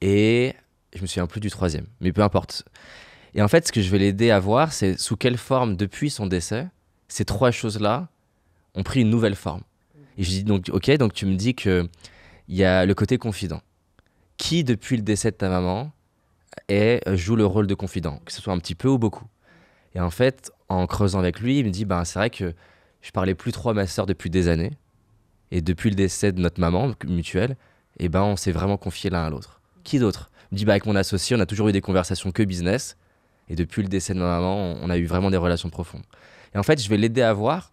S3: et je me souviens plus du troisième. Mais peu importe. Et en fait, ce que je vais l'aider à voir, c'est sous quelle forme, depuis son décès, ces trois choses-là ont pris une nouvelle forme. Et je dis donc, ok, donc tu me dis que il y a le côté confident. Qui, depuis le décès de ta maman, est, joue le rôle de confident, que ce soit un petit peu ou beaucoup. Et en fait, en creusant avec lui, il me dit, ben, c'est vrai que je parlais plus trop à ma sœur depuis des années. Et depuis le décès de notre maman mutuelle, et ben, on s'est vraiment confié l'un à l'autre. Qui d'autre? Il me dit, bah, avec mon associé, on a toujours eu des conversations que business. Et depuis le décès de ma maman, on- on a eu vraiment des relations profondes. Et en fait, je vais l'aider à voir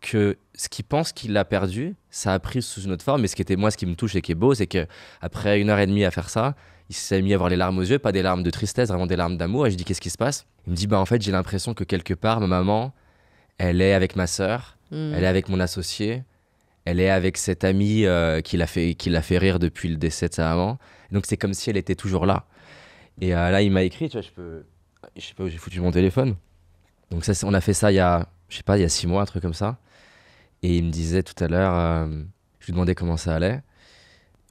S3: que ce qu'il pense qu'il a perdu, ça a pris sous une autre forme. Mais ce qui était moi, ce qui me touche et qui est beau, c'est que après une heure et demie à faire ça, il s'est mis à avoir les larmes aux yeux, pas des larmes de tristesse, vraiment des larmes d'amour. Et je dis qu'est-ce qui se passe? Il me dit bah en fait j'ai l'impression que quelque part ma maman, elle est avec ma sœur,
S2: Hmm.
S3: elle est avec mon associé, elle est avec cette amie euh, qui l'a fait qui l'a fait rire depuis le décès de sa maman. Donc c'est comme si elle était toujours là. Et euh, là il m'a écrit, tu vois, je peux, je sais pas où j'ai foutu mon téléphone. Donc ça, on a fait ça il y a, je sais pas, il y a six mois, un truc comme ça. Et il me disait tout à l'heure, euh, je lui demandais comment ça allait.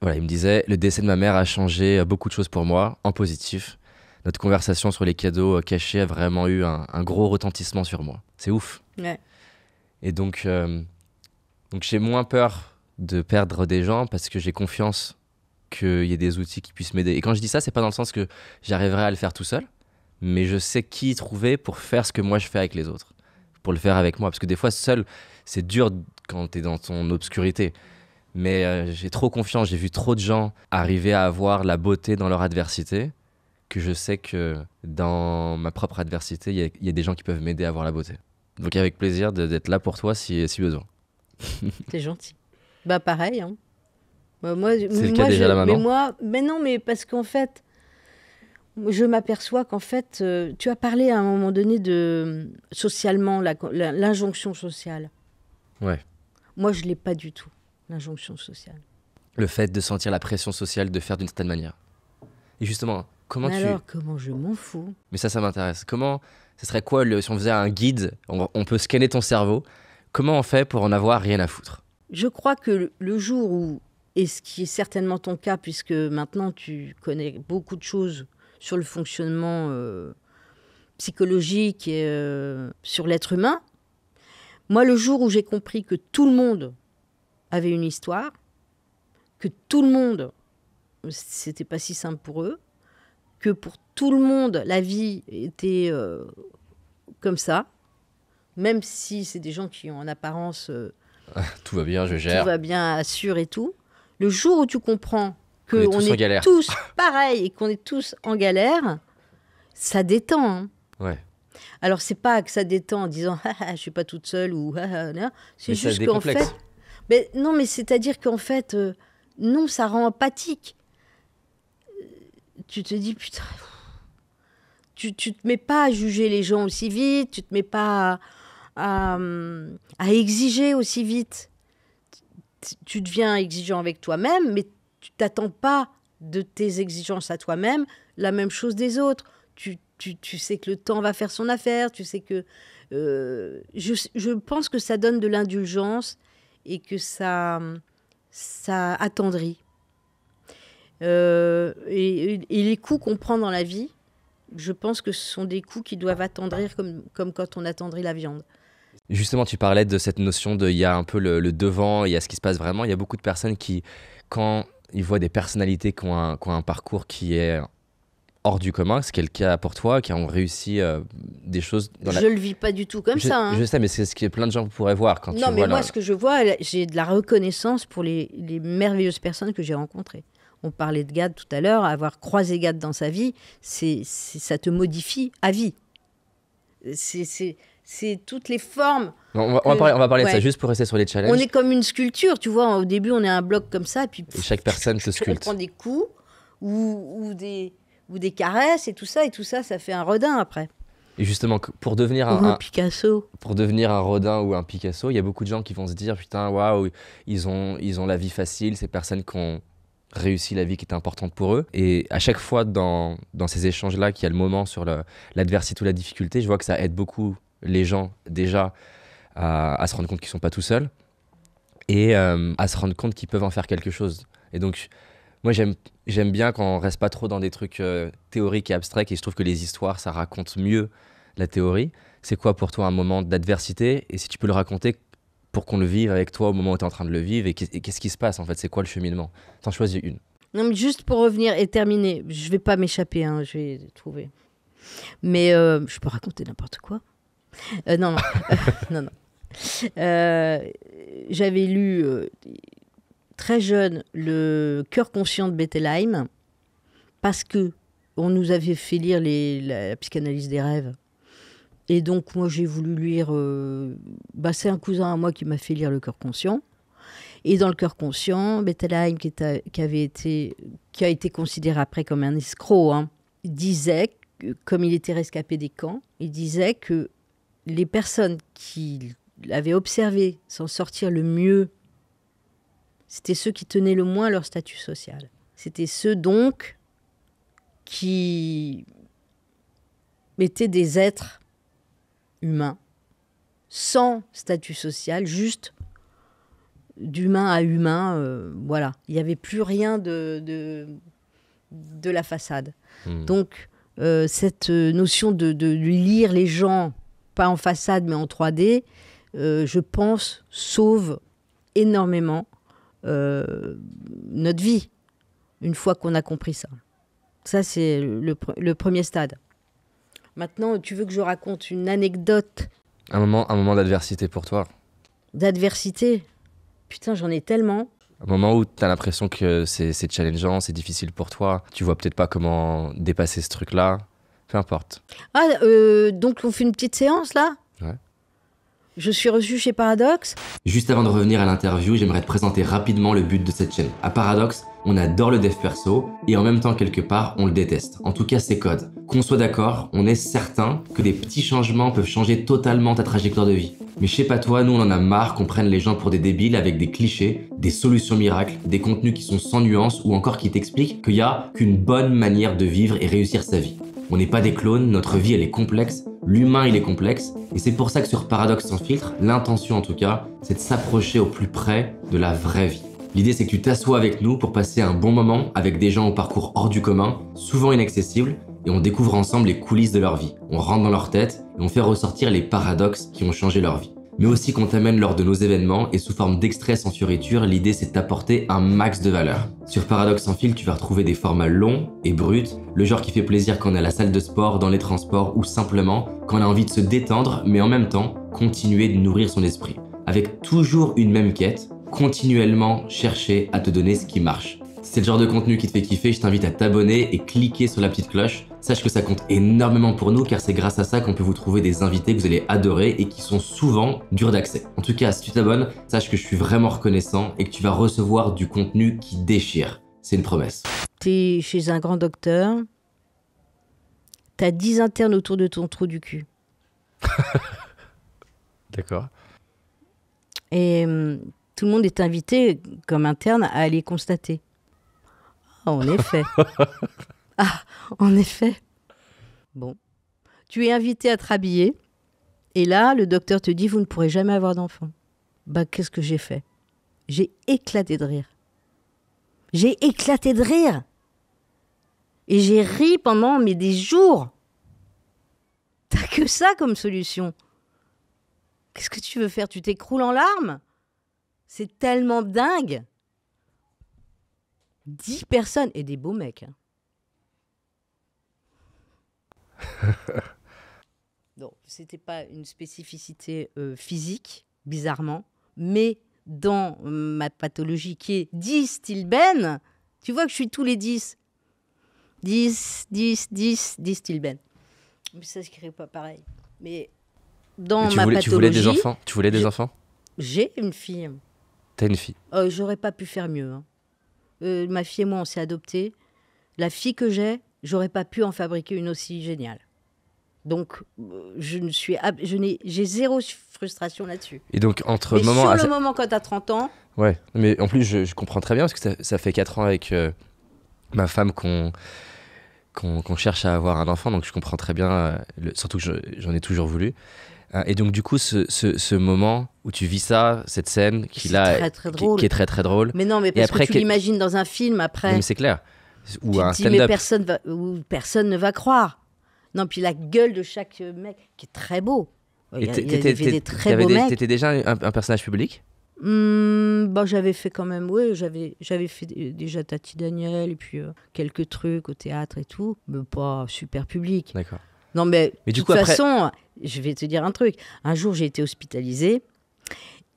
S3: Voilà, il me disait, le décès de ma mère a changé euh, beaucoup de choses pour moi, en positif. Notre conversation sur les cadeaux euh, cachés a vraiment eu un, un gros retentissement sur moi. C'est ouf.
S2: Ouais.
S3: Et donc, euh, donc j'ai moins peur de perdre des gens parce que j'ai confiance qu'il y ait des outils qui puissent m'aider. Et quand je dis ça, c'est pas dans le sens que j'arriverai à le faire tout seul, mais je sais qui trouver pour faire ce que moi je fais avec les autres, pour le faire avec moi. Parce que des fois, seul, c'est dur quand tu es dans ton obscurité. Mais euh, j'ai trop confiance, j'ai vu trop de gens arriver à avoir la beauté dans leur adversité, que je sais que dans ma propre adversité, il y a- il y, a des gens qui peuvent m'aider à avoir la beauté. Donc avec plaisir d'être là pour toi si, si besoin.
S2: C'est gentil. Bah pareil. Hein. Bah, moi,
S3: le
S2: moi,
S3: cas déjà
S2: je-
S3: là maintenant
S2: Mais moi, mais non, mais parce qu'en fait, je m'aperçois qu'en fait, euh, tu as parlé à un moment donné de socialement la- la- l'injonction sociale.
S3: Ouais.
S2: Moi, je l'ai pas du tout l'injonction sociale.
S3: Le fait de sentir la pression sociale de faire d'une certaine manière. Et justement, comment
S2: mais
S3: tu...
S2: alors, comment je m'en fous?
S3: Mais ça, ça m'intéresse. Comment, ce serait quoi le... si on faisait un guide, on, on peut scanner ton cerveau, comment on fait pour en avoir rien à foutre?
S2: Je crois que le- le jour où, et ce qui est certainement ton cas, puisque maintenant tu connais beaucoup de choses sur le fonctionnement euh, psychologique et euh, sur l'être humain, moi, le jour où j'ai compris que tout le monde avaient une histoire, que tout le monde, c'était pas si simple pour eux, que pour tout le monde, la vie était euh, comme ça, même si c'est des gens qui ont en apparence euh,
S3: Tout va bien, je
S2: tout
S3: gère.
S2: va bien, assure et tout. Le jour où tu comprends
S3: On est
S2: qu'on
S3: tous en
S2: est, tous pareils et qu'on est tous en galère, ça détend. hein.
S3: Ouais.
S2: Alors, c'est pas que ça détend en disant ah, ah, je suis pas toute seule ou ah, ah, c'est juste qu'en fait. Mais, non, mais c'est-à-dire qu'en fait, euh, non, ça rend empathique. Tu te dis putain. Tu, te mets pas à juger les gens aussi vite, tu te mets pas à, exiger aussi vite. Tu- deviens exigeant avec toi-même, mais tu t'attends pas de tes exigences à toi-même la même chose des autres. Tu, sais que le temps va faire son affaire, tu sais que... euh, je pense que ça donne de l'indulgence et que ça, ça attendrit. Euh, et, les coups qu'on prend dans la vie, je pense que ce sont des coups qui doivent attendrir comme, comme quand on attendrit la viande.
S3: Justement, tu parlais de cette notion de il y a un peu le, devant, il y a ce qui se passe vraiment. Il y a beaucoup de personnes qui, quand ils voient des personnalités qui qui ont un parcours qui est hors du commun, ce qui est le cas pour toi, qui ont réussi euh, des choses dans la...
S2: Je le vis pas du tout comme
S3: je,
S2: ça. hein.
S3: je sais, mais c'est ce que plein de gens pourraient voir quand tu
S2: non, mais moi,
S3: la-
S2: ce que je vois, j'ai de la reconnaissance pour les, les merveilleuses personnes que j'ai rencontrées. On parlait de Gad tout à l'heure, avoir croisé Gad dans sa vie, c'est, c'est- ça te modifie à vie. C'est, c'est, c'est toutes les formes.
S3: On, va, on parler, on va parler de ça juste pour rester sur les challenges.
S2: On est comme une sculpture, tu vois. Au début, on est un bloc comme ça, puis
S3: Et chaque personne se
S2: on
S3: sculpte.
S2: prend des coups ou, ou des, ou des caresses et tout ça, et tout ça, ça fait un redin après.
S3: Et justement, pour devenir un,
S2: un
S3: un-
S2: Picasso.
S3: pour devenir un Rodin ou un Picasso, il y a beaucoup de gens qui vont se dire putain, waouh, ils ont, ils ont la vie facile, ces personnes qui ont réussi la vie qui était importante pour eux. Et à chaque fois dans, dans ces échanges-là, qu'il y a le moment sur l'adversité ou la difficulté, je vois que ça aide beaucoup les gens déjà à, à se rendre compte qu'ils sont pas tout seuls et euh, à se rendre compte qu'ils peuvent en faire quelque chose. Et donc, moi, j'aime bien quand on reste pas trop dans des trucs euh, théoriques et abstraits, et je trouve que les histoires, ça raconte mieux la théorie. C'est quoi pour toi un moment d'adversité? Et si tu peux le raconter pour qu'on le vive avec toi au moment où tu es en train de le vivre, et qu'est- et qu'est-ce qui se passe en fait? C'est quoi le cheminement? T'en choisis une.
S2: Non, mais juste pour revenir et terminer, je vais pas m'échapper, hein, je vais trouver. Mais euh, je peux raconter n'importe quoi. Euh, non, non, non, non. J'avais lu très jeune le Cœur conscient de Bettelheim parce que on nous avait fait lire les, la, psychanalyse des rêves. Et donc moi j'ai voulu lire. euh, bah, c'est un cousin à moi qui m'a fait lire le Cœur conscient. Et dans le cœur conscient, Bettelheim, qui, était- avait été, qui a été considéré après comme un escroc, hein, disait, comme il était rescapé des camps, il disait que les personnes qui l'avaient observé s'en sortir le mieux, c'était ceux qui tenaient le moins leur statut social. C'était ceux donc qui étaient des êtres humains, sans statut social, juste d'humain à humain, euh, voilà. Il n'y avait plus rien de, de, de la façade.
S3: Hmm.
S2: Donc, euh, cette notion de, de lire les gens, pas en façade, mais en 3D, euh, je pense, sauve énormément euh, notre vie, une fois qu'on a compris ça. Ça, c'est le, pre- le premier stade. Maintenant, tu veux que je raconte une anecdote?
S3: Un moment, un moment d'adversité pour toi
S2: d'adversité? Putain, j'en ai tellement.
S3: Un moment où tu as l'impression que c'est c'est challengeant, c'est difficile pour toi, tu vois peut-être pas comment dépasser ce truc-là. Peu importe.
S2: Ah, euh, donc on fait une petite séance là? Je suis reçue chez Paradox.
S6: Juste avant de revenir à l'interview, j'aimerais te présenter rapidement le but de cette chaîne. À Paradox, on adore le dev perso et en même temps quelque part on le déteste. En tout cas c'est code. Qu'on soit d'accord, on est certain que des petits changements peuvent changer totalement ta trajectoire de vie. Mais je sais pas toi, nous on en a marre qu'on prenne les gens pour des débiles avec des clichés, des solutions miracles, des contenus qui sont sans nuance ou encore qui t'expliquent qu'il y a qu'une bonne manière de vivre et réussir sa vie. On n'est pas des clones, notre vie elle est complexe, l'humain il est complexe, et c'est pour ça que sur Paradoxe sans filtre, l'intention en tout cas, c'est de s'approcher au plus près de la vraie vie. L'idée c'est que tu t'assois avec nous pour passer un bon moment avec des gens au parcours hors du commun, souvent inaccessibles, et on découvre ensemble les coulisses de leur vie. On rentre dans leur tête et on fait ressortir les paradoxes qui ont changé leur vie. Mais aussi qu'on t'amène lors de nos événements et sous forme d'extraits sans fioriture, l'idée c'est d'apporter un max de valeur. Sur Paradoxe sans fil, tu vas retrouver des formats longs et bruts, le genre qui fait plaisir quand on est à la salle de sport, dans les transports ou simplement quand on a envie de se détendre, mais en même temps continuer de nourrir son esprit. Avec toujours une même quête, continuellement chercher à te donner ce qui marche. Si c'est le genre de contenu qui te fait kiffer, je t'invite à t'abonner et cliquer sur la petite cloche. Sache que ça compte énormément pour nous car c'est grâce à ça qu'on peut vous trouver des invités que vous allez adorer et qui sont souvent durs d'accès. En tout cas, si tu t'abonnes, sache que je suis vraiment reconnaissant et que tu vas recevoir du contenu qui déchire. C'est une promesse.
S2: T'es chez un grand docteur, t'as 10 internes autour de ton trou du cul.
S3: D'accord.
S2: Et hum, tout le monde est invité comme interne à aller constater. Ah, en effet. ah, en effet. Bon. Tu es invité à te rhabiller. Et là, le docteur te dit, vous ne pourrez jamais avoir d'enfant. Bah, qu'est-ce que j'ai fait? J'ai éclaté de rire. J'ai éclaté de rire. Et j'ai ri pendant mais des jours. T'as que ça comme solution. Qu'est-ce que tu veux faire? Tu t'écroules en larmes? C'est tellement dingue. Dix personnes et des beaux mecs. hein. non, c'était pas une spécificité euh, physique, bizarrement, mais dans ma pathologie qui est 10 Stilben, tu vois que je suis tous les 10. 10, 10, 10, 10 Stilben. Mais ça se crée pas pareil. Mais dans
S3: Mais tu,
S2: ma
S3: voulais, tu voulais des
S2: pathologie,
S3: enfants? Tu voulais des enfants?
S2: J'ai une fille.
S3: T'as une fille.
S2: Euh, J'aurais pas pu faire mieux. hein. Euh, ma fille et moi, on s'est adoptés. La fille que j'ai, j'aurais pas pu en fabriquer une aussi géniale. Donc, euh, je ne suis, je n'ai, j'ai zéro frustration là-dessus.
S3: Et donc, entre
S2: Mais
S3: moment.
S2: sur le moment, quand tu as 30 ans,
S3: Ouais, mais en plus, je, je comprends très bien parce que ça, ça fait 4 ans avec euh, ma femme qu'on qu'on qu'on cherche à avoir un enfant, donc je comprends très bien, euh, le- surtout que je- j'en ai toujours voulu. Euh, et donc, du coup, ce, ce, ce moment où tu vis ça, cette scène qui, là,
S2: très, très
S3: qui- est très très drôle,
S2: mais non, mais parce
S3: après,
S2: que tu l'imagines dans un film après.
S3: Mais c'est clair. Ou
S2: tu
S3: un
S2: te dis, mais personne, va, ou personne ne va croire. Non, puis la gueule de chaque mec, qui est très beau. Il y a, il des très beaux
S3: des-
S2: mecs.
S3: T'étais déjà un, un personnage public?
S2: Hmm, bah, j'avais fait quand même, oui, j'avais, j'avais fait déjà Tati Daniel et puis euh, quelques trucs au théâtre et tout, mais pas super public.
S3: D'accord.
S2: Non, mais,
S3: Mais
S2: de toute
S3: coup, après-
S2: façon, je vais te dire un truc. Un jour, j'ai été hospitalisée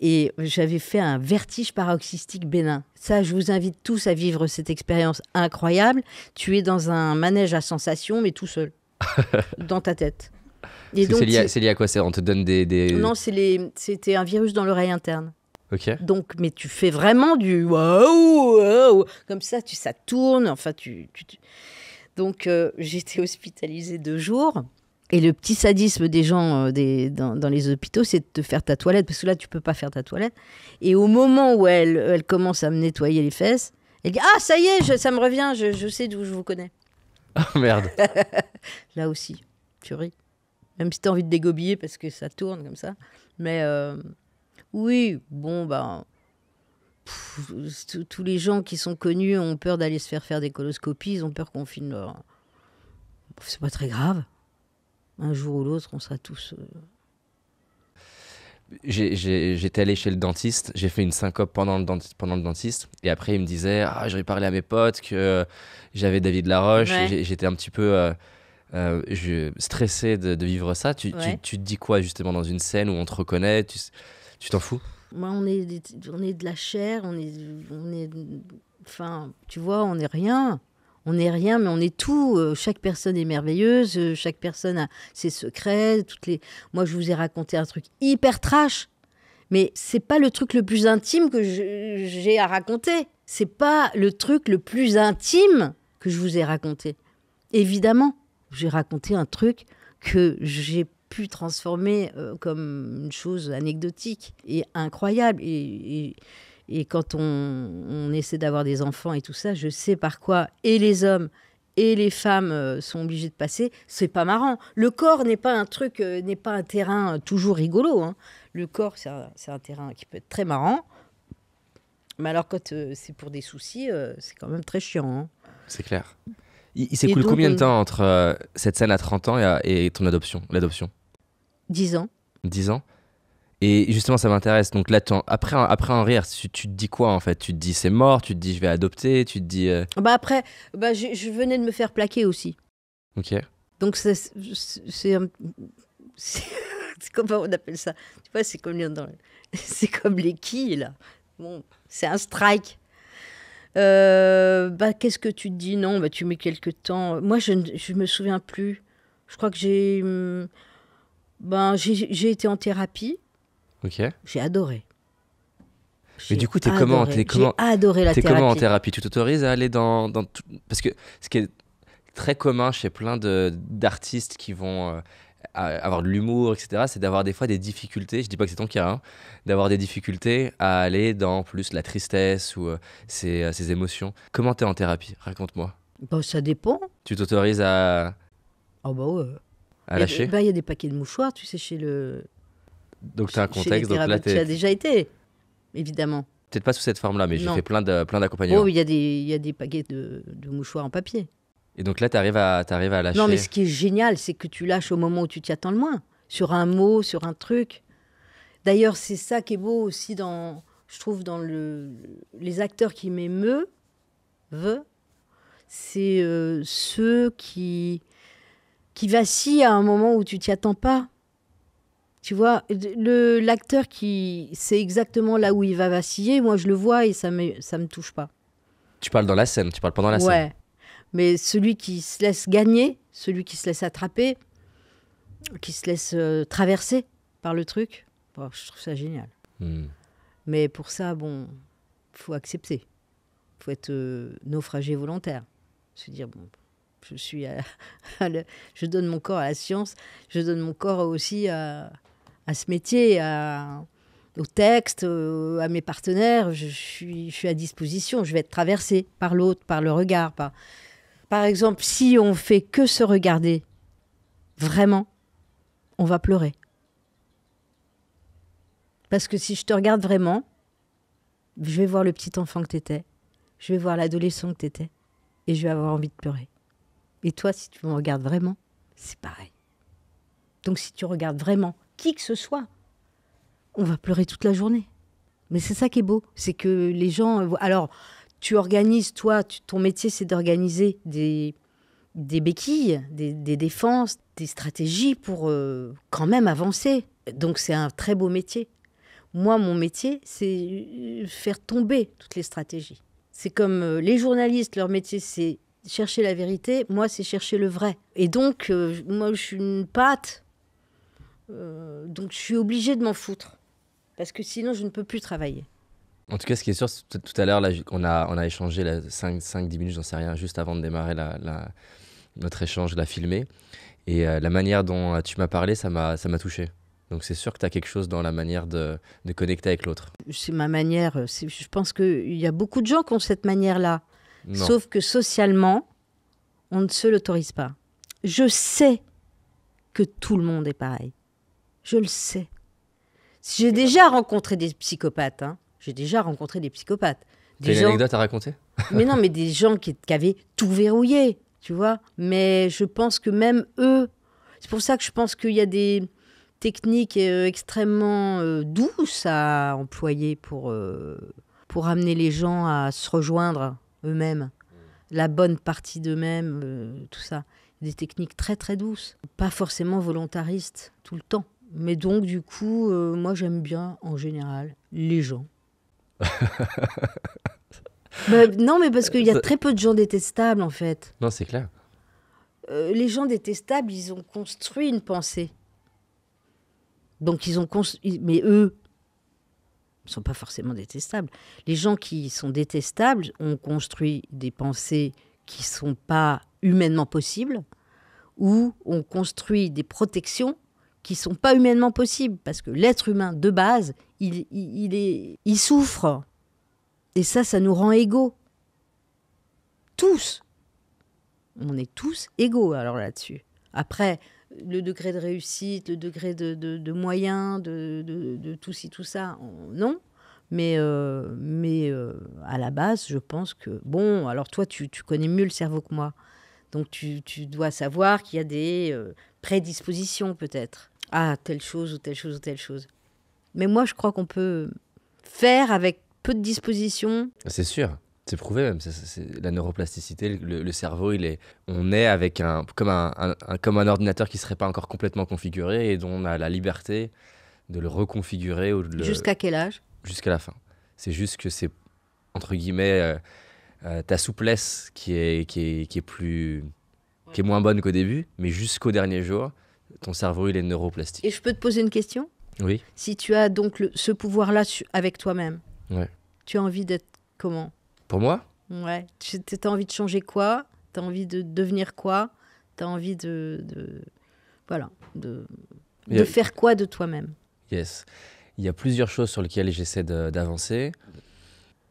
S2: et j'avais fait un vertige paroxystique bénin. Ça, je vous invite tous à vivre cette expérience incroyable. Tu es dans un manège à sensations, mais tout seul, dans ta tête. Et
S3: C'est c'est lié, à- c'est lié à quoi c'est- On te donne des. des...
S2: non, c'est les... c'était un virus dans l'oreille interne.
S3: Ok.
S2: Donc, mais tu fais vraiment du waouh, comme ça, tu, ça tourne. Enfin, tu. tu- tu- Donc, euh, j'étais hospitalisée deux jours. Et le petit sadisme des gens euh, des, dans, dans les hôpitaux, c'est de te faire ta toilette, parce que là, tu peux pas faire ta toilette. Et au moment où elle, elle commence à me nettoyer les fesses, elle dit Ah, ça y est, je- ça me revient, je, je sais d'où je vous connais.
S3: Oh merde.
S2: Là aussi, tu ris. Même si tu as envie de dégobiller parce que ça tourne comme ça. Mais euh, oui, bon, ben. pff, Tous les gens qui sont connus ont peur d'aller se faire faire des coloscopies, ils ont peur qu'on filme leur. C'est pas très grave. Un jour ou l'autre, on sera tous. euh,
S3: J'étais allé chez le dentiste, j'ai fait une syncope pendant le, dentiste, pendant le dentiste, et après il me disait ah, J'aurais parlé à mes potes que j'avais David Laroche,
S2: Ouais.
S3: J'étais un petit peu euh, euh, je- stressé de, de vivre ça. Tu, tu-
S2: Ouais.
S3: tu te dis quoi justement dans une scène où on te reconnaît Tu tu t'en fous?
S2: Moi, on est, on est de la chair, on est, on est, enfin, tu vois, on n'est rien. On n'est rien, mais on est tout. Euh, Chaque personne est merveilleuse, euh, chaque personne a ses secrets. Toutes les... Moi, je vous ai raconté un truc hyper trash, mais c'est pas le truc le plus intime que j'ai à raconter. C'est pas le truc le plus intime que je vous ai raconté. Évidemment, j'ai raconté un truc que j'ai pu transformer euh, comme une chose anecdotique et incroyable. Et- et quand on, on essaie d'avoir des enfants et tout ça, je sais par quoi et les hommes et les femmes euh, sont obligés de passer. C'est pas marrant. Le corps n'est pas un truc, euh, n'est pas un terrain euh, toujours rigolo. hein. Le corps, c'est un, terrain qui peut être très marrant. Mais alors, quand euh, c'est pour des soucis, euh, c'est quand même très chiant. hein.
S3: C'est clair. Il, il s'écoule combien de temps entre euh, cette scène à 30 ans et, à- et ton adoption, l'adoption?
S2: 10 ans.
S3: 10 ans? Et justement, ça m'intéresse. Donc là, après, après en rire, tu, tu, te dis quoi en fait? Tu te dis c'est mort, tu te dis je vais adopter, tu te dis. Euh
S2: bah après, bah, je, je, venais de me faire plaquer aussi.
S3: Ok.
S2: Donc c'est. C'est comment on appelle ça? Tu vois, c'est comme, dans... comme les quilles là. Bon, c'est un strike. Euh, bah, qu'est-ce que tu te dis? Non, bah, tu mets quelques temps. Moi, je ne me souviens plus. Je crois que j'ai. Hum, ben, j'ai été en thérapie.
S3: Ok.
S2: J'ai adoré.
S3: Mais du coup, tu es comment
S2: J'ai adoré la
S3: thérapie. comment en thérapie Tu t'autorises à aller dans, dans tout... Parce que ce qui est très commun chez plein d'artistes qui vont euh, avoir de l'humour, etc., c'est d'avoir des fois des difficultés, je dis pas que c'est ton cas, hein, d'avoir des difficultés à aller dans plus la tristesse ou euh, ces, ces, émotions. Comment tu es en thérapie? Raconte-moi.
S2: Bah, ça dépend.
S3: Tu t'autorises à...
S2: Oh bah ouais.
S3: À lâcher?
S2: bah, Il y a des paquets de mouchoirs, tu sais, chez le
S3: donc tu as un contexte. Donc là,
S2: tu as déjà été, évidemment.
S3: Peut-être pas sous cette forme-là, mais j'ai fait plein d'accompagnements.
S2: Plein oh, il y, a des, y a des paquets de, de mouchoirs en papier.
S3: Et donc là, tu arrives, à, arrives à lâcher.
S2: Non, mais ce qui est génial, c'est que tu lâches au moment où tu t'y attends le moins. Sur un mot, sur un truc. D'ailleurs, c'est ça qui est beau aussi dans, je trouve, dans le, les acteurs qui m'émeuvent, c'est euh, ceux qui, qui vacillent à un moment où tu t'y attends pas. Tu vois, le l'acteur qui sait exactement là où il va vaciller, moi je le vois et ça me ça me touche pas.
S3: Tu parles dans la scène, tu parles pendant la
S2: scène.
S3: Ouais.
S2: Mais celui qui se laisse gagner, celui qui se laisse attraper, qui se laisse euh, traverser par le truc, je trouve ça génial. Hmm. Mais pour ça, bon, faut accepter. Faut être euh, naufragé volontaire. Se dire bon, je suis, je donne mon corps à la science, je donne mon corps aussi à, à ce métier, au texte, à mes partenaires. Je suis, à disposition. Je vais être traversée par l'autre, par le regard. Par... par exemple, si on fait que se regarder, vraiment, on va pleurer. Parce que si je te regarde vraiment, je vais voir le petit enfant que tu étais, je vais voir l'adolescent que tu étais, et je vais avoir envie de pleurer. Et toi, si tu me regardes vraiment, c'est pareil. Donc si tu regardes vraiment qui que ce soit, on va pleurer toute la journée. Mais c'est ça qui est beau, c'est que les gens... Euh, alors, tu organises, toi, ton métier, c'est d'organiser des, des béquilles, des, défenses, des stratégies pour euh, quand même avancer. Donc c'est un très beau métier. Moi, mon métier, c'est euh, faire tomber toutes les stratégies. C'est comme les journalistes, leur métier, c'est chercher la vérité. Moi, c'est chercher le vrai. Et donc, moi, je suis une pâte euh, donc je suis obligée de m'en foutre. Parce que sinon, je ne peux plus travailler.
S3: En tout cas, ce qui est sûr, tout à l'heure, on a, on a échangé 5-10 minutes, j'en sais rien, juste avant de démarrer la, notre échange, la filmer. Et euh, la manière dont tu m'as parlé, ça m'a touché. Donc c'est sûr que tu as quelque chose dans la manière de, de connecter avec l'autre.
S2: C'est ma manière. Je pense qu'il y a beaucoup de gens qui ont cette manière-là. Sauf que socialement, on ne se l'autorise pas. Je sais que tout le monde est pareil. Je le sais. J'ai déjà rencontré des psychopathes. Hein. J'ai déjà rencontré des psychopathes.
S3: Des une anecdote à raconter?
S2: Mais non, mais des gens qui, avaient tout verrouillé, tu vois. Mais je pense que même eux, c'est pour ça que je pense qu'il y a des techniques euh, extrêmement euh, douces à employer pour, euh, pour amener les gens à se rejoindre eux-mêmes, la bonne partie d'eux-mêmes, tout ça. Des techniques très très douces, pas forcément volontaristes tout le temps. Mais donc, du coup, euh, moi, j'aime bien, en général, les gens. Bah, non, mais parce qu'il y a très peu de gens détestables, en fait.
S3: Non, c'est clair.
S2: Euh, les gens détestables, ils ont construit une pensée. Donc, ils ont construit. Mais eux, ne sont pas forcément détestables. Les gens qui sont détestables ont construit des pensées qui ne sont pas humainement possibles ou ont construit des protections qui sont pas humainement possibles parce que l'être humain de base, il, il, souffre. Et ça, ça nous rend égaux. Tous. On est tous égaux alors là-dessus. Après, le degré de réussite, le degré de, de, moyens, de, de, tout ci, tout ça, non. Mais, euh, mais euh, à la base, je pense que, bon, alors toi, tu, tu connais mieux le cerveau que moi. Donc tu, tu dois savoir qu'il y a des euh, prédispositions peut-être à telle chose ou telle chose ou telle chose. Mais moi, je crois qu'on peut faire avec peu de dispositions.
S3: C'est sûr. C'est prouvé même, c'est- la neuroplasticité, le, le cerveau, il est, on est avec un, comme un, un- un- comme un ordinateur qui serait pas encore complètement configuré et dont on a la liberté de le reconfigurer ou de le-
S2: Jusqu'à quel âge?
S3: Jusqu'à la fin. C'est juste que c'est, entre guillemets, euh, euh, ta souplesse qui est, qui est, qui est plus, qui est moins bonne qu'au début, mais jusqu'au dernier jour, ton cerveau, il est neuroplastique.
S2: Et je peux te poser une question?
S3: Oui.
S2: Si tu as donc le- ce pouvoir-là avec toi-même,
S3: Ouais.
S2: tu as envie d'être comment?
S3: Pour moi,
S2: Ouais. Tu as envie de changer quoi? Tu as envie de devenir quoi? Tu as envie de, de- Voilà. De, de
S3: a-
S2: faire quoi de toi-même?
S3: Yes. Il y a plusieurs choses sur lesquelles j'essaie d'avancer.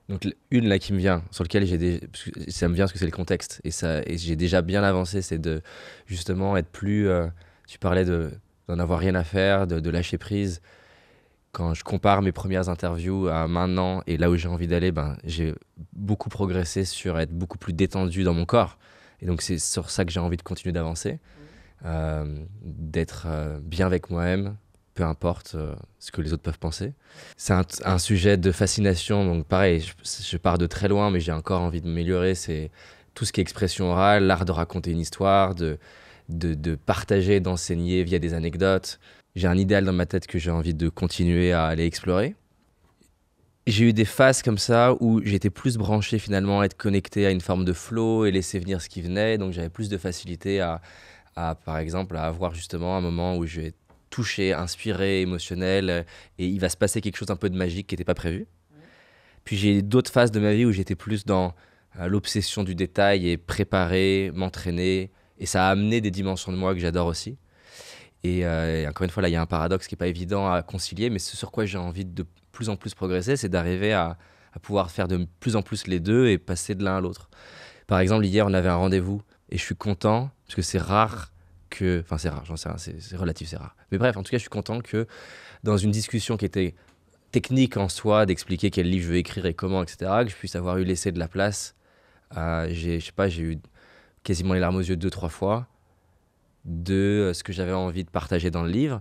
S3: Donc une là qui me vient, sur laquelle j'ai des... ça me vient parce que c'est le contexte et ça et j'ai déjà bien avancé, c'est de justement être plus. euh, tu parlais de d'en avoir rien à faire, de, de lâcher prise. Quand je compare mes premières interviews à maintenant et là où j'ai envie d'aller, ben j'ai beaucoup progressé sur être beaucoup plus détendu dans mon corps. Et donc c'est sur ça que j'ai envie de continuer d'avancer, Euh, d'être euh, bien avec moi-même, peu importe euh, ce que les autres peuvent penser. C'est un, un sujet de fascination, donc pareil, je, je pars de très loin, mais j'ai encore envie de m'améliorer. C'est tout ce qui est expression orale, l'art de raconter une histoire, de, de, partager, d'enseigner via des anecdotes. J'ai un idéal dans ma tête que j'ai envie de continuer à aller explorer. J'ai eu des phases comme ça où j'étais plus branché finalement à être connecté à une forme de flow et laisser venir ce qui venait. Donc j'avais plus de facilité à, à, par exemple, à avoir justement un moment où je vais touché, inspiré, émotionnel, euh, et il va se passer quelque chose un peu de magique qui n'était pas prévu. Puis j'ai eu d'autres phases de ma vie où j'étais plus dans euh, l'obsession du détail et préparer, m'entraîner, et ça a amené des dimensions de moi que j'adore aussi. Et, euh, encore une fois, là, il y a un paradoxe qui n'est pas évident à concilier, mais ce sur quoi j'ai envie de plus en plus progresser, c'est d'arriver à, pouvoir faire de plus en plus les deux et passer de l'un à l'autre. Par exemple, hier, on avait un rendez-vous, et je suis content, parce que c'est rare que. Enfin, c'est rare, j'en sais rien, c'est relatif, c'est rare. Mais bref, en tout cas, je suis content que dans une discussion qui était technique en soi, d'expliquer quel livre je veux écrire et comment, etc., que je puisse avoir eu laissé de la place. à- j'ai, je sais pas, j'ai eu quasiment les larmes aux yeux deux, trois fois de euh, ce que j'avais envie de partager dans le livre.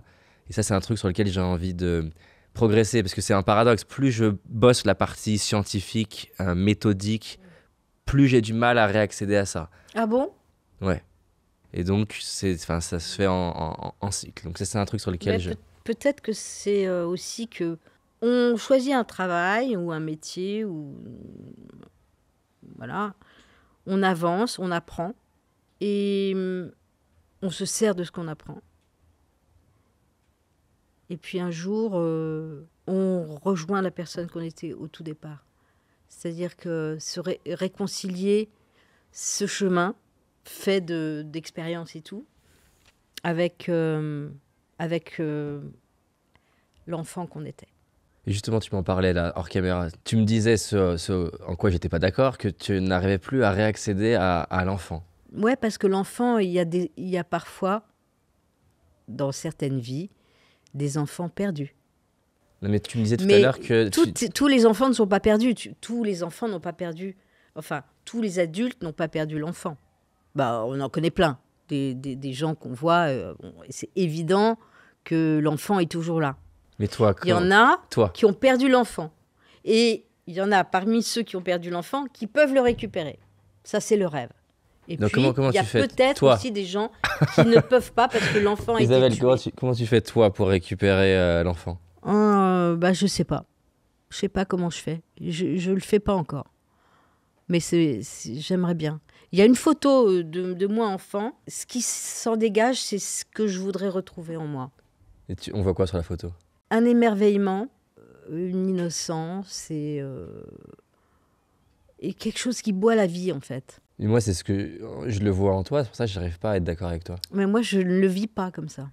S3: Et ça, c'est un truc sur lequel j'ai envie de progresser, parce que c'est un paradoxe. Plus je bosse la partie scientifique, euh, méthodique, plus j'ai du mal à réaccéder à ça.
S2: Ah bon?
S3: Ouais. Et donc, ça se fait en, en- en cycle. Donc, ça, c'est un truc sur lequel
S2: Mais
S3: je.
S2: peut- Peut-être que c'est euh, aussi que on choisit un travail ou un métier ou voilà, on avance, on apprend et hum, on se sert de ce qu'on apprend. Et puis un jour, euh, on rejoint la personne qu'on était au tout départ. C'est-à-dire que se ré- réconcilier ce chemin fait de- d'expérience et tout avec euh, euh, l'enfant qu'on était.
S3: Et justement, tu m'en parlais là, hors caméra. Tu me disais ce, ce en quoi j'étais pas d'accord, que tu n'arrivais plus à réaccéder à, à l'enfant.
S2: Ouais, parce que l'enfant, il y, a des, il y a parfois, dans certaines vies, des enfants perdus.
S3: Non, mais tu me disais tout à l'heure que. tu-
S2: tous les enfants ne sont pas perdus. Tu- tous les enfants n'ont pas perdu. Enfin, tous les adultes n'ont pas perdu l'enfant. Bah, on en connaît plein. Des, des- des gens qu'on voit, euh, c'est évident que l'enfant est toujours là.
S3: Mais toi,
S2: Il y en a
S3: Toi.
S2: qui ont perdu l'enfant. Et il y en a parmi ceux qui ont perdu l'enfant qui peuvent le récupérer. Ça, c'est le rêve. Et
S3: Donc,
S2: puis,
S3: comment- comment
S2: il y a peut-être aussi des gens qui ne peuvent pas parce que l'enfant a été
S3: Isabelle, comment tu, comment tu fais toi pour récupérer euh, l'enfant?
S2: Euh, bah, je sais pas. Je sais pas comment je fais. Je, je le fais pas encore. Mais c'est, c'est- j'aimerais bien. Il y a une photo euh, de, de moi enfant. Ce qui s'en dégage, c'est ce que je voudrais retrouver en moi.
S3: Et tu- On voit quoi sur la photo?
S2: Un émerveillement, euh, une innocence et, euh, et quelque chose qui boit la vie en fait.
S3: Et moi, c'est ce que je le vois en toi, c'est pour ça que j'arrive pas à être d'accord avec toi.
S2: Mais moi, je ne le vis pas comme ça.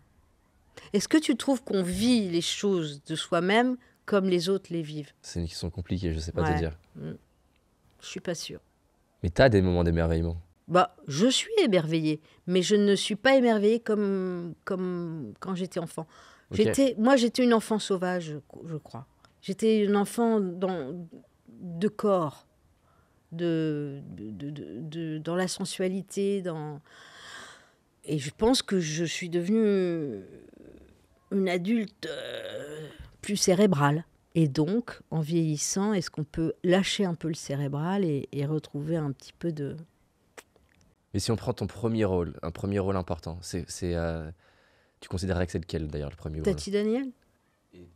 S2: Est-ce que tu trouves qu'on vit les choses de soi-même comme les autres les vivent?
S3: C'est une question compliquée, je sais pas
S2: Ouais.
S3: te dire.
S2: Je suis pas sûre.
S3: Mais t'as des moments d'émerveillement?
S2: Bah, je suis émerveillée, mais je ne suis pas émerveillée comme, comme quand j'étais enfant. J'étais, moi, j'étais une enfant sauvage, je- crois. J'étais une enfant dans, de corps, de, de, de- de- dans la sensualité, dans... Et je pense que je suis devenue une adulte euh, plus cérébral. Et donc, en vieillissant, est-ce qu'on peut lâcher un peu le cérébral et, et retrouver un petit peu de...
S3: Mais si on prend ton premier rôle, un premier rôle important, c'est, c'est, euh, tu considérerais que c'est lequel d'ailleurs le premier rôle
S2: Tati Daniel?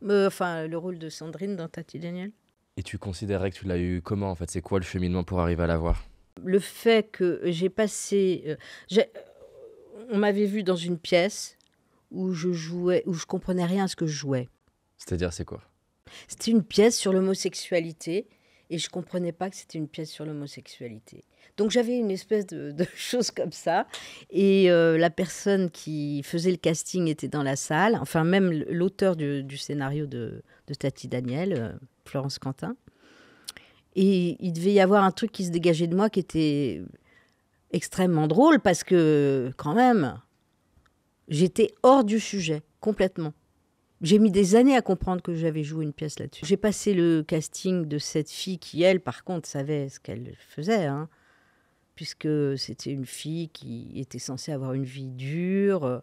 S2: Euh, Enfin, le rôle de Sandrine dans Tati Daniel.
S3: Et tu considérerais que tu l'as eu comment en fait? C'est quoi le cheminement pour arriver à l'avoir
S2: Le fait que j'ai passé... euh, j'ai- on m'avait vu dans une pièce où je jouais, où je comprenais rien à ce que je jouais.
S3: C'est-à-dire c'est quoi?
S2: C'était une pièce sur l'homosexualité et je comprenais pas que c'était une pièce sur l'homosexualité. Donc j'avais une espèce de, chose comme ça et euh, la personne qui faisait le casting était dans la salle, enfin même l'auteur du, scénario de, de Tati Daniel, euh, Florence Quentin. Et il devait y avoir un truc qui se dégageait de moi qui était extrêmement drôle parce que quand même, j'étais hors du sujet complètement. J'ai mis des années à comprendre que j'avais joué une pièce là-dessus. J'ai passé le casting de cette fille qui, elle, par contre, savait ce qu'elle faisait, hein, puisque c'était une fille qui était censée avoir une vie dure, euh,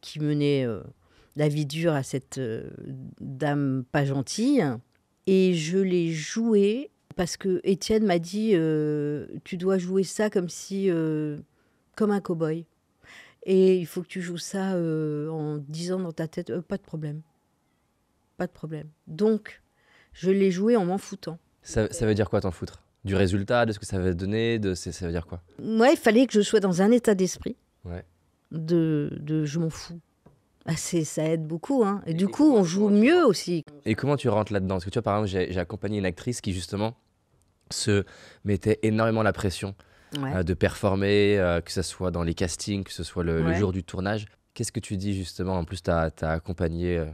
S2: qui menait euh, la vie dure à cette euh, dame pas gentille. Et je l'ai jouée parce que Étienne m'a dit Tu dois jouer ça comme si. comme un cow-boy. Et il faut que tu joues ça en disant dans ta tête Pas de problème. Pas de problème. Donc, je l'ai joué en m'en foutant.
S3: ça, ça veut dire quoi t'en foutre? Du résultat, de ce que ça va donner de, Ça veut dire quoi?
S2: Moi, il fallait que je sois dans un état d'esprit
S3: Ouais.
S2: de, de je m'en fous. Ah, c'est- ça aide beaucoup. Hein. Et du coup, on joue mieux aussi.
S3: Et comment tu rentres là-dedans? Parce que tu vois, par exemple, j'ai, accompagné une actrice qui justement se mettait énormément la pression
S2: Ouais.
S3: euh, de performer, euh, que ce soit dans les castings, que ce soit le, le
S2: Ouais.
S3: jour du tournage. Qu'est-ce que tu dis justement? En plus, tu as, accompagné euh,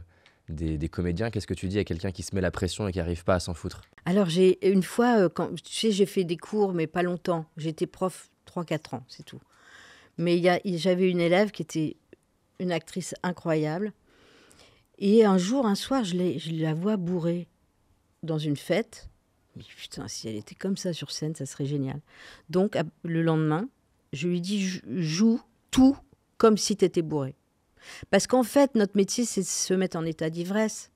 S3: des, comédiens. Qu'est-ce que tu dis à quelqu'un qui se met la pression et qui n'arrive pas à s'en foutre?
S2: Alors, j'ai une fois, euh, quand, tu sais, j'ai fait des cours, mais pas longtemps. J'étais prof 3-4 ans, c'est tout. Mais j'avais une élève qui était une actrice incroyable. Et un jour, un soir, je, je la vois bourrée dans une fête. Dis, Putain, si elle était comme ça sur scène, ça serait génial. Donc, le lendemain, je lui dis Jou- joue tout comme si tu étais bourré. Parce qu'en fait, notre métier, c'est se mettre en état d'ivresse.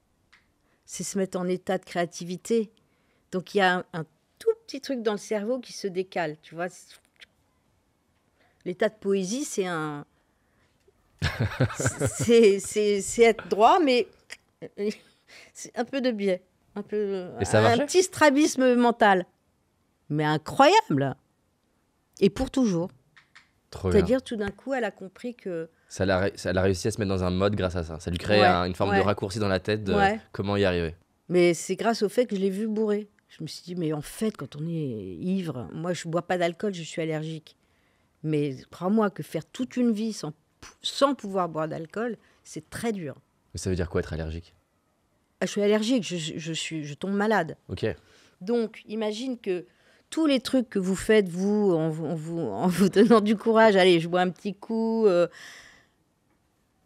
S2: C'est se mettre en état de créativité. Donc, il y a un, un tout petit truc dans le cerveau qui se décale, tu vois. L'état de poésie, c'est un. c'est- être droit, mais c'est un peu de biais. Un, peu,
S3: Et ça
S2: un petit strabisme mental. Mais incroyable Et pour toujours. C'est-à-dire, tout d'un coup, elle a compris que.
S3: Ça l'a, ça l'a réussi à se mettre dans un mode grâce à ça. Ça lui crée
S2: Ouais,
S3: un- une forme de raccourci dans la tête de
S2: Ouais.
S3: comment y arriver.
S2: Mais c'est grâce au fait que je l'ai vu bourré. Je me suis dit, mais en fait, quand on est ivre, moi, je bois pas d'alcool, je suis allergique. Mais crois-moi que faire toute une vie sans, pou- sans pouvoir boire d'alcool, c'est très dur.
S3: Mais ça veut dire quoi être allergique?
S2: Ah, je suis allergique, je, je- je suis, je tombe malade.
S3: Ok.
S2: Donc, imagine que tous les trucs que vous faites, vous, en, vous- en vous, en vous donnant du courage, allez, je bois un petit coup. euh,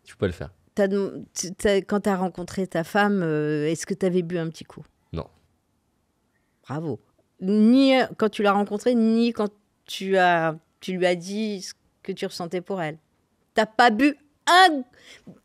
S3: Tu peux le faire.
S2: quand tu as rencontré ta femme, euh, est-ce que tu avais bu un petit coup?
S3: Non.
S2: Bravo. Ni quand tu l'as rencontrée, ni quand tu, as, tu lui as dit ce que tu ressentais pour elle. T'as pas bu un,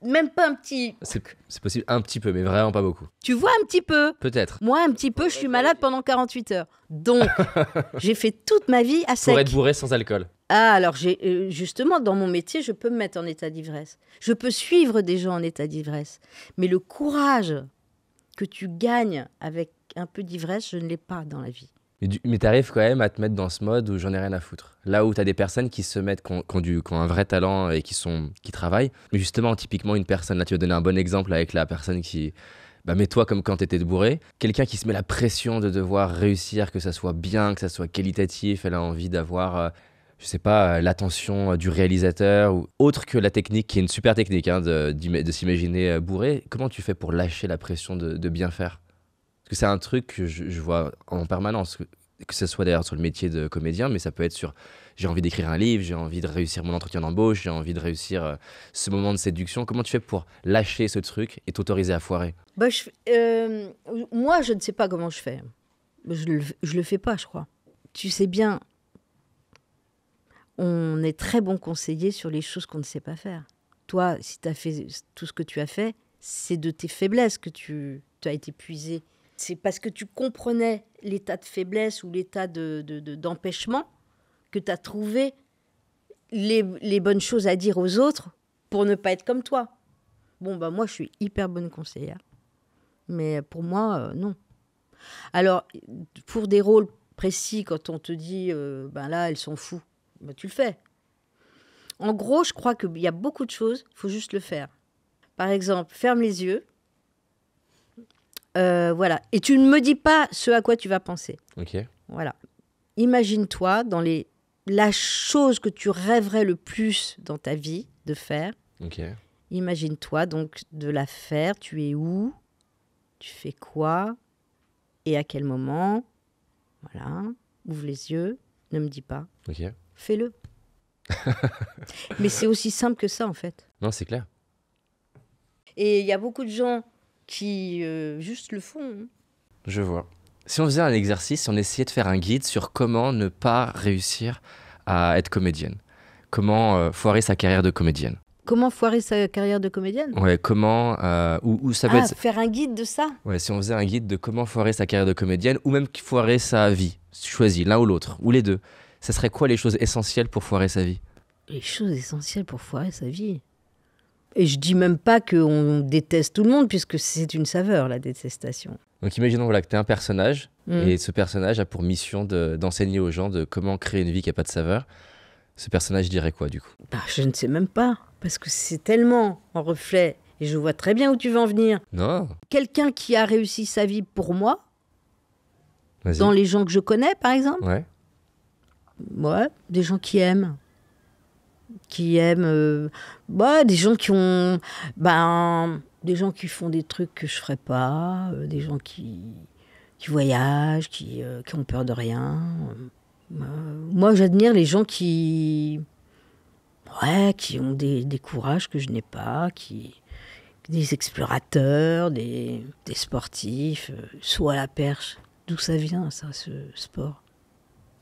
S2: même pas un petit.
S3: C'est, c'est possible un petit peu, mais vraiment pas beaucoup.
S2: Tu vois un petit peu?
S3: Peut-être.
S2: Moi, un petit peu, je suis malade pendant 48 heures. Donc, j'ai fait toute ma vie à sec.
S3: Pour être bourré sans alcool.
S2: Ah, alors euh, justement dans mon métier, je peux me mettre en état d'ivresse. Je peux suivre des gens en état d'ivresse. Mais le courage que tu gagnes avec un peu d'ivresse, je ne l'ai pas dans la vie.
S3: Mais, mais t'arrives quand même à te mettre dans ce mode où j'en ai rien à foutre. Là où t'as des personnes qui se mettent, qui ont, un vrai talent et qui, sont, qui travaillent. Mais justement, typiquement, une personne, là tu vas donner un bon exemple avec la personne qui. Bah, mets-toi comme quand t'étais bourré. Quelqu'un qui se met la pression de devoir réussir, que ça soit bien, que ça soit qualitatif. Elle a envie d'avoir, euh, je sais pas, euh, l'attention euh, du réalisateur ou autre que la technique, qui est une super technique hein, de, de s'imaginer euh, bourré. Comment tu fais pour lâcher la pression de, de bien faire? Parce que c'est un truc que je, vois en permanence que, ce soit d'ailleurs sur le métier de comédien, mais ça peut être sur j'ai envie d'écrire un livre, j'ai envie de réussir mon entretien d'embauche, j'ai envie de réussir ce moment de séduction. Comment tu fais pour lâcher ce truc et t'autoriser à foirer?
S2: Bah, moi, je ne sais pas comment je fais. Je le, le fais pas, je crois. Tu sais bien, on est très bon conseiller sur les choses qu'on ne sait pas faire. Toi, si tu as fait tout ce que tu as fait, c'est de tes faiblesses que tu as été puisé. C'est parce que tu comprenais l'état de faiblesse ou l'état de, de- de- d'empêchement que tu as trouvé les, les bonnes choses à dire aux autres pour ne pas être comme toi. Bon, bah moi, je suis hyper bonne conseillère. Mais pour moi, euh, non. Alors, pour des rôles précis, quand on te dit, euh, ben là, elles sont fous, ben tu le fais. En gros, je crois qu'il y a beaucoup de choses, il faut juste le faire. Par exemple, ferme les yeux. Euh, voilà. Et tu ne me dis pas ce à quoi tu vas penser.
S3: Ok.
S2: Voilà. Imagine-toi dans les la chose que tu rêverais le plus dans ta vie de faire.
S3: Ok.
S2: Imagine-toi donc de la faire. Tu es où? Tu fais quoi? Et à quel moment? Voilà. Ouvre les yeux. Ne me dis pas.
S3: Ok.
S2: Fais-le. Mais c'est aussi simple que ça en fait.
S3: Non, c'est clair.
S2: Et il y a beaucoup de gens qui euh, juste le font. hein.
S3: Je vois. Si on faisait un exercice, si on essayait de faire un guide sur comment ne pas réussir à être comédienne, comment euh, foirer sa carrière de comédienne.
S2: Comment foirer sa carrière de comédienne?
S3: Ouais, comment euh, ou, ou ça peut
S2: Ah,
S3: être
S2: faire un guide de ça?
S3: Ouais, si on faisait un guide de comment foirer sa carrière de comédienne ou même foirer sa vie, choisis l'un ou l'autre ou les deux. Ça serait quoi les choses essentielles pour foirer sa vie?
S2: Les choses essentielles pour foirer sa vie. Et je dis même pas qu'on déteste tout le monde, puisque c'est une saveur, la détestation.
S3: Donc imaginons voilà, que tu es un personnage
S2: Mm.
S3: et ce personnage a pour mission de- d'enseigner aux gens de comment créer une vie qui n'a pas de saveur. Ce personnage dirait quoi du coup?
S2: Bah, je ne sais même pas, parce que c'est tellement en reflet, et je vois très bien où tu veux en venir.
S3: Non,
S2: Quelqu'un qui a réussi sa vie pour moi, dans les gens que je connais, par exemple,
S3: Ouais,
S2: ouais, des gens qui aiment. Qui aiment. euh, bah, des gens qui ont. Ben, des gens qui font des trucs que je ferais pas, euh, des gens qui, qui voyagent, qui, euh, qui ont peur de rien. Moi, j'admire les gens qui. Ouais, qui ont des, des courages que je n'ai pas, qui. Des explorateurs, des, des sportifs, saut à la perche. D'où ça vient, ça, ce sport?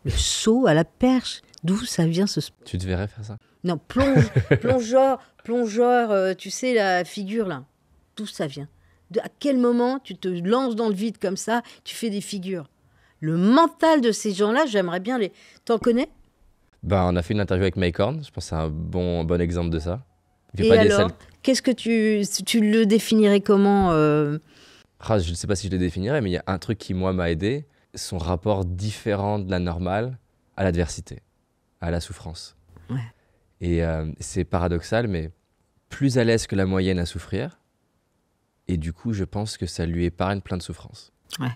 S2: Le saut à la perche D'où ça vient ce sport
S3: tu te verrais faire ça
S2: Non, plonge, plongeur, plongeur, euh, tu sais, la figure là. D'où ça vient? De, À quel moment tu te lances dans le vide comme ça, tu fais des figures? Le mental de ces gens-là, j'aimerais bien les. T'en connais?
S3: Bah, on a fait une interview avec Mike Horn, je pense que c'est un bon, bon exemple de ça.
S2: Et
S3: pas
S2: alors Qu'est-ce que tu. Tu le définirais comment euh,
S3: Ah, je ne sais pas si je le définirais, mais il y a un truc qui, moi, m'a aidé, son rapport différent de la normale à l'adversité, à la souffrance.
S2: Ouais.
S3: Et euh, c'est paradoxal, mais plus à l'aise que la moyenne à souffrir, et du coup, je pense que ça lui épargne plein de souffrances.
S2: Ouais.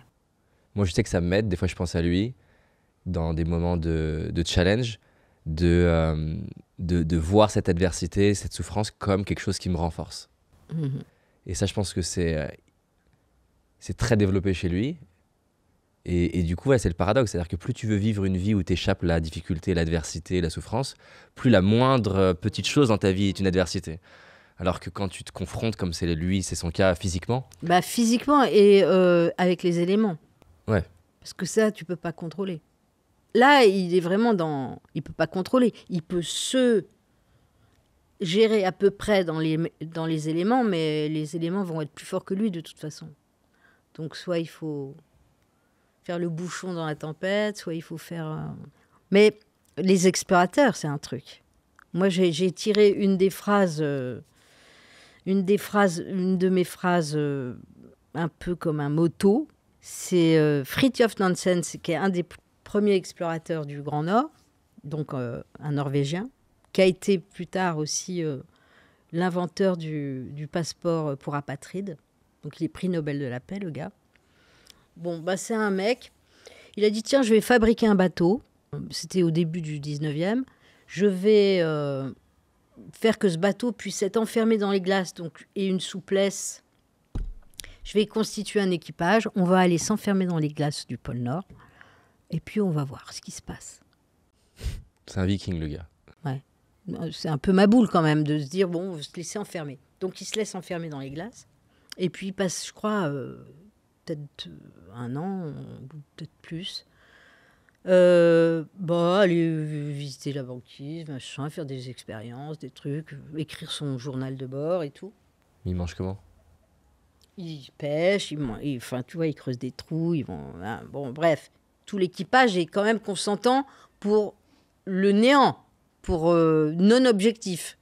S3: Moi, je sais que ça m'aide, des fois, je pense à lui, dans des moments de, de challenge, de, euh, de, de voir cette adversité, cette souffrance comme quelque chose qui me renforce.
S2: mhm.
S3: Et ça, je pense que c'est euh, c'est très développé chez lui. Et, et du coup, ouais, c'est le paradoxe. C'est-à-dire que plus tu veux vivre une vie où tu échappes la difficulté, l'adversité, la souffrance, plus la moindre euh, petite chose dans ta vie est une adversité. Alors que quand tu te confrontes, comme c'est lui, c'est son cas physiquement,
S2: Bah, physiquement et euh, avec les éléments.
S3: Ouais.
S2: Parce que ça, tu peux pas contrôler. Là, il est vraiment dans. Il peut pas contrôler. Il peut se gérer à peu près dans les, dans les éléments, mais les éléments vont être plus forts que lui de toute façon. Donc, soit il faut faire le bouchon dans la tempête, soit il faut faire. euh, Mais les explorateurs, c'est un truc. Moi, j'ai tiré une des phrases. euh, une des phrases, une de mes phrases euh, un peu comme un motto, c'est Fridtjof Nansen, qui est un des premiers explorateurs du Grand Nord, donc un Norvégien, qui a été plus tard aussi l'inventeur du, du passeport pour apatrides. Donc il est prix Nobel de la paix, le gars. Bon, bah c'est un mec. Il a dit tiens, je vais fabriquer un bateau. C'était au début du 19e. Je vais euh, faire que ce bateau puisse être enfermé dans les glaces donc, et une souplesse. Je vais constituer un équipage. On va aller s'enfermer dans les glaces du pôle Nord. Et puis on va voir ce qui se passe.
S3: c'est un viking, le gars.
S2: C'est un peu ma boule quand même de se dire bon, on va se laisser enfermer. Donc il se laisse enfermer dans les glaces. Et puis il passe, je crois, euh, peut-être un an, peut-être plus. Euh, bah, aller visiter la banquise, machin, faire des expériences, des trucs, écrire son journal de bord et tout.
S3: Il mange comment?
S2: Ils pêchent, ils, man- ils- enfin, tu vois, ils creusent des trous, ils vont. hein, bon, bref, tout l'équipage est quand même consentant pour le néant, pour euh, non-objectif.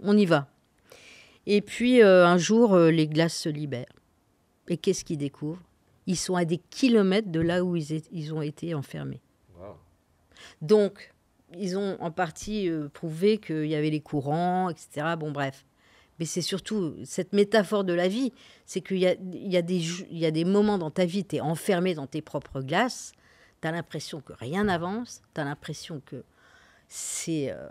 S2: On y va. Et puis, euh, un jour, euh, les glaces se libèrent. Et qu'est-ce qu'ils découvrent? Ils sont à des kilomètres de là où ils, ont été enfermés. Donc, ils ont en partie euh, prouvé qu'il y avait les courants, etc. Bon, bref. Mais c'est surtout cette métaphore de la vie, c'est qu'il y a, il y, a des jou- il y a des moments dans ta vie, tu es enfermé dans tes propres glaces, tu as l'impression que rien n'avance, tu as l'impression que c'est euh,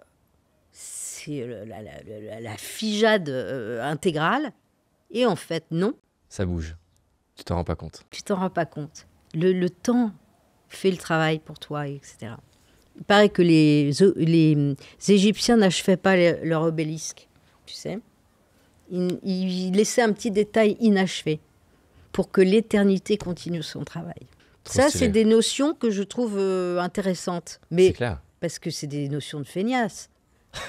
S2: c'est la, la- la- la figade euh, intégrale, et en fait, non,
S3: Ça bouge. Tu t'en rends pas compte.
S2: tu t'en rends pas compte. Le, le temps fait le travail pour toi, etc. Il paraît que les, les Égyptiens n'achevaient pas le- leur obélisque, tu sais. Ils, ils laissaient un petit détail inachevé pour que l'éternité continue son travail.
S3: Trop
S2: Ça, c'est des notions que je trouve euh, intéressantes.
S3: C'est
S2: Mais
S3: clair.
S2: parce que c'est des notions de feignasse.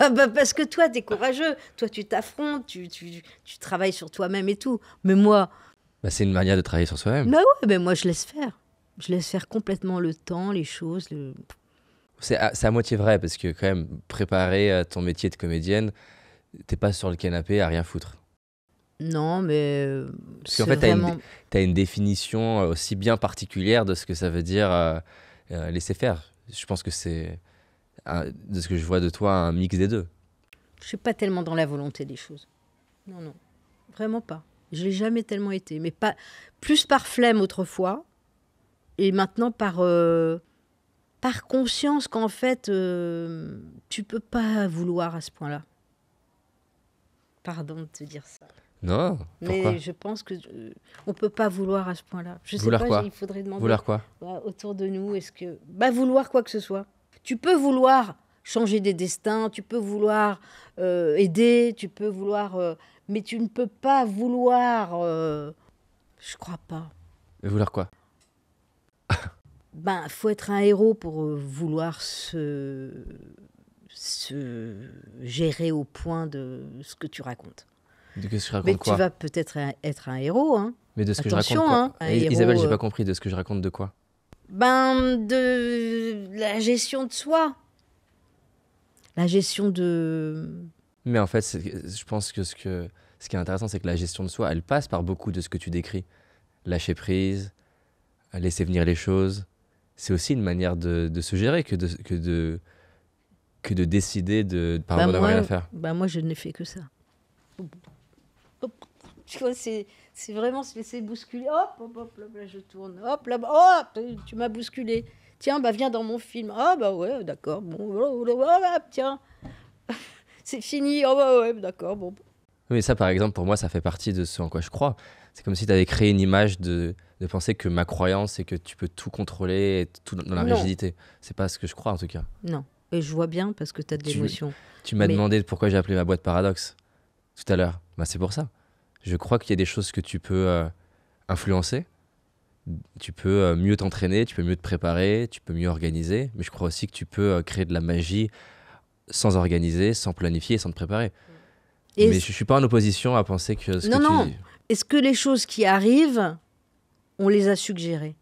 S2: Ah bah parce que toi, tu es courageux. Toi, tu t'affrontes, tu, tu, tu travailles sur toi-même et tout. Mais moi,
S3: Bah, c'est une manière de travailler sur soi-même.
S2: bah ouais, ben moi je laisse faire. Je laisse faire complètement le temps, les choses. Le...
S3: C'est à, moitié vrai parce que quand même préparer euh, ton métier de comédienne, t'es pas sur le canapé à rien foutre.
S2: Non, mais
S3: Parce qu'en fait,
S2: vraiment...
S3: Tu as une définition euh, aussi bien particulière de ce que ça veut dire euh, euh, laisser faire. Je pense que c'est, de ce que je vois de toi, un mix des deux.
S2: Je suis pas tellement dans la volonté des choses. Non, non, vraiment pas. Je l'ai jamais tellement été, mais pas plus par flemme autrefois, et maintenant par euh, par conscience qu'en fait euh, tu peux pas vouloir à ce point-là. Pardon de te dire ça.
S3: Non
S2: Mais je pense que euh, on peut pas vouloir à ce point-là. Je sais
S3: Vouloir
S2: pas,
S3: quoi?
S2: il faudrait demander
S3: Vouloir quoi?
S2: autour de nous. Est-ce que bah vouloir quoi que ce soit. Tu peux vouloir changer des destins, tu peux vouloir euh, aider, tu peux vouloir, euh, mais tu ne peux pas vouloir. euh, je crois pas.
S3: Vouloir quoi?
S2: Ben, faut être un héros pour vouloir se se gérer au point de ce que tu racontes.
S3: De que ce que je raconte
S2: Mais
S3: quoi?
S2: tu vas peut-être être un héros, hein.
S3: Mais de ce que je raconte
S2: hein,
S3: quoi Is-
S2: héros,
S3: Isabelle, j'ai pas compris de ce que je raconte de quoi?
S2: Ben, de la gestion de soi. La gestion de...
S3: Mais en fait, je pense que ce, que ce qui est intéressant, c'est que la gestion de soi, elle passe par beaucoup de ce que tu décris. Lâcher prise, laisser venir les choses. C'est aussi une manière de, de se gérer que de, que de, que de décider de, par
S2: Bah, moi-
S3: rien à faire.
S2: Ben, moi, je n'ai fait que ça. Tu vois, c'est c'est vraiment se laisser bousculer. Hop, hop, hop, là, là, je tourne. Hop, là, hop, tu m'as bousculé. Tiens, bah viens dans mon film. Ah bah ouais, d'accord. Bon, tiens. C'est fini. Oh bah ouais, d'accord. Bon.
S3: Mais ça, par exemple, pour moi, ça fait partie de ce en quoi je crois. C'est comme si tu avais créé une image de, de penser que ma croyance, c'est que tu peux tout contrôler, et tout dans la
S2: Non.
S3: rigidité. C'est pas ce que je crois, en tout cas.
S2: Non. Et je vois bien parce que tu as de
S3: Tu-
S2: l'émotion.
S3: Tu m'as
S2: Mais-
S3: demandé pourquoi j'ai appelé ma boîte Paradoxe tout à l'heure. Bah, c'est pour ça. Je crois qu'il y a des choses que tu peux euh, influencer. Tu peux euh, mieux t'entraîner, tu peux mieux te préparer, tu peux mieux organiser. Mais je crois aussi que tu peux euh, créer de la magie sans organiser, sans planifier, sans te préparer.
S2: Et
S3: mais je suis pas en opposition à penser que ce
S2: Non,
S3: que
S2: non.
S3: tu dis.
S2: est-ce que les choses qui arrivent, on les a suggérées?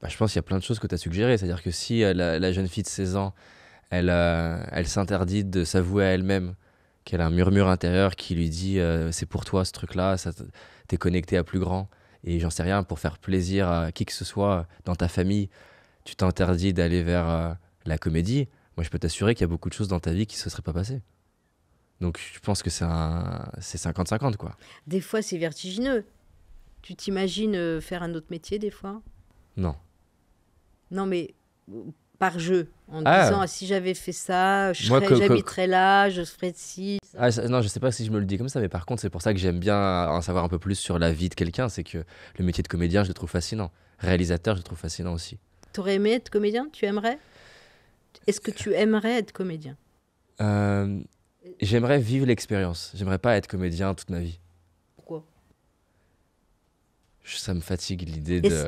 S3: Bah, je pense qu'il y a plein de choses que tu as suggérées. C'est-à-dire que si euh, la, la jeune fille de 16 ans, elle, euh, elle s'interdit de s'avouer à elle-même qu'elle a un murmure intérieur qui lui dit euh, c'est pour toi ce truc-là, t'es connecté à plus grand. Et j'en sais rien, pour faire plaisir à qui que ce soit dans ta famille, tu t'interdis d'aller vers euh, la comédie. Moi, je peux t'assurer qu'il y a beaucoup de choses dans ta vie qui ne se seraient pas passées. Donc, je pense que c'est un- c'est 50-50, quoi.
S2: Des fois, c'est vertigineux. Tu t'imagines euh, faire un autre métier des fois?
S3: Non.
S2: Non, mais par jeu, en
S3: Ah.
S2: disant ah, si j'avais fait ça, j'habiterais là, je ferais de ci.
S3: Ah, ça- non, je sais pas si je me le dis comme ça, mais par contre, c'est pour ça que j'aime bien en savoir un peu plus sur la vie de quelqu'un. C'est que le métier de comédien, je le trouve fascinant. Réalisateur, je le trouve fascinant aussi.
S2: T'aurais aimé être comédien? Tu aimerais? Est-ce que tu aimerais être comédien?
S3: Euh, J'aimerais vivre l'expérience. J'aimerais pas être comédien toute ma vie.
S2: Pourquoi?
S3: Ça me fatigue l'idée de.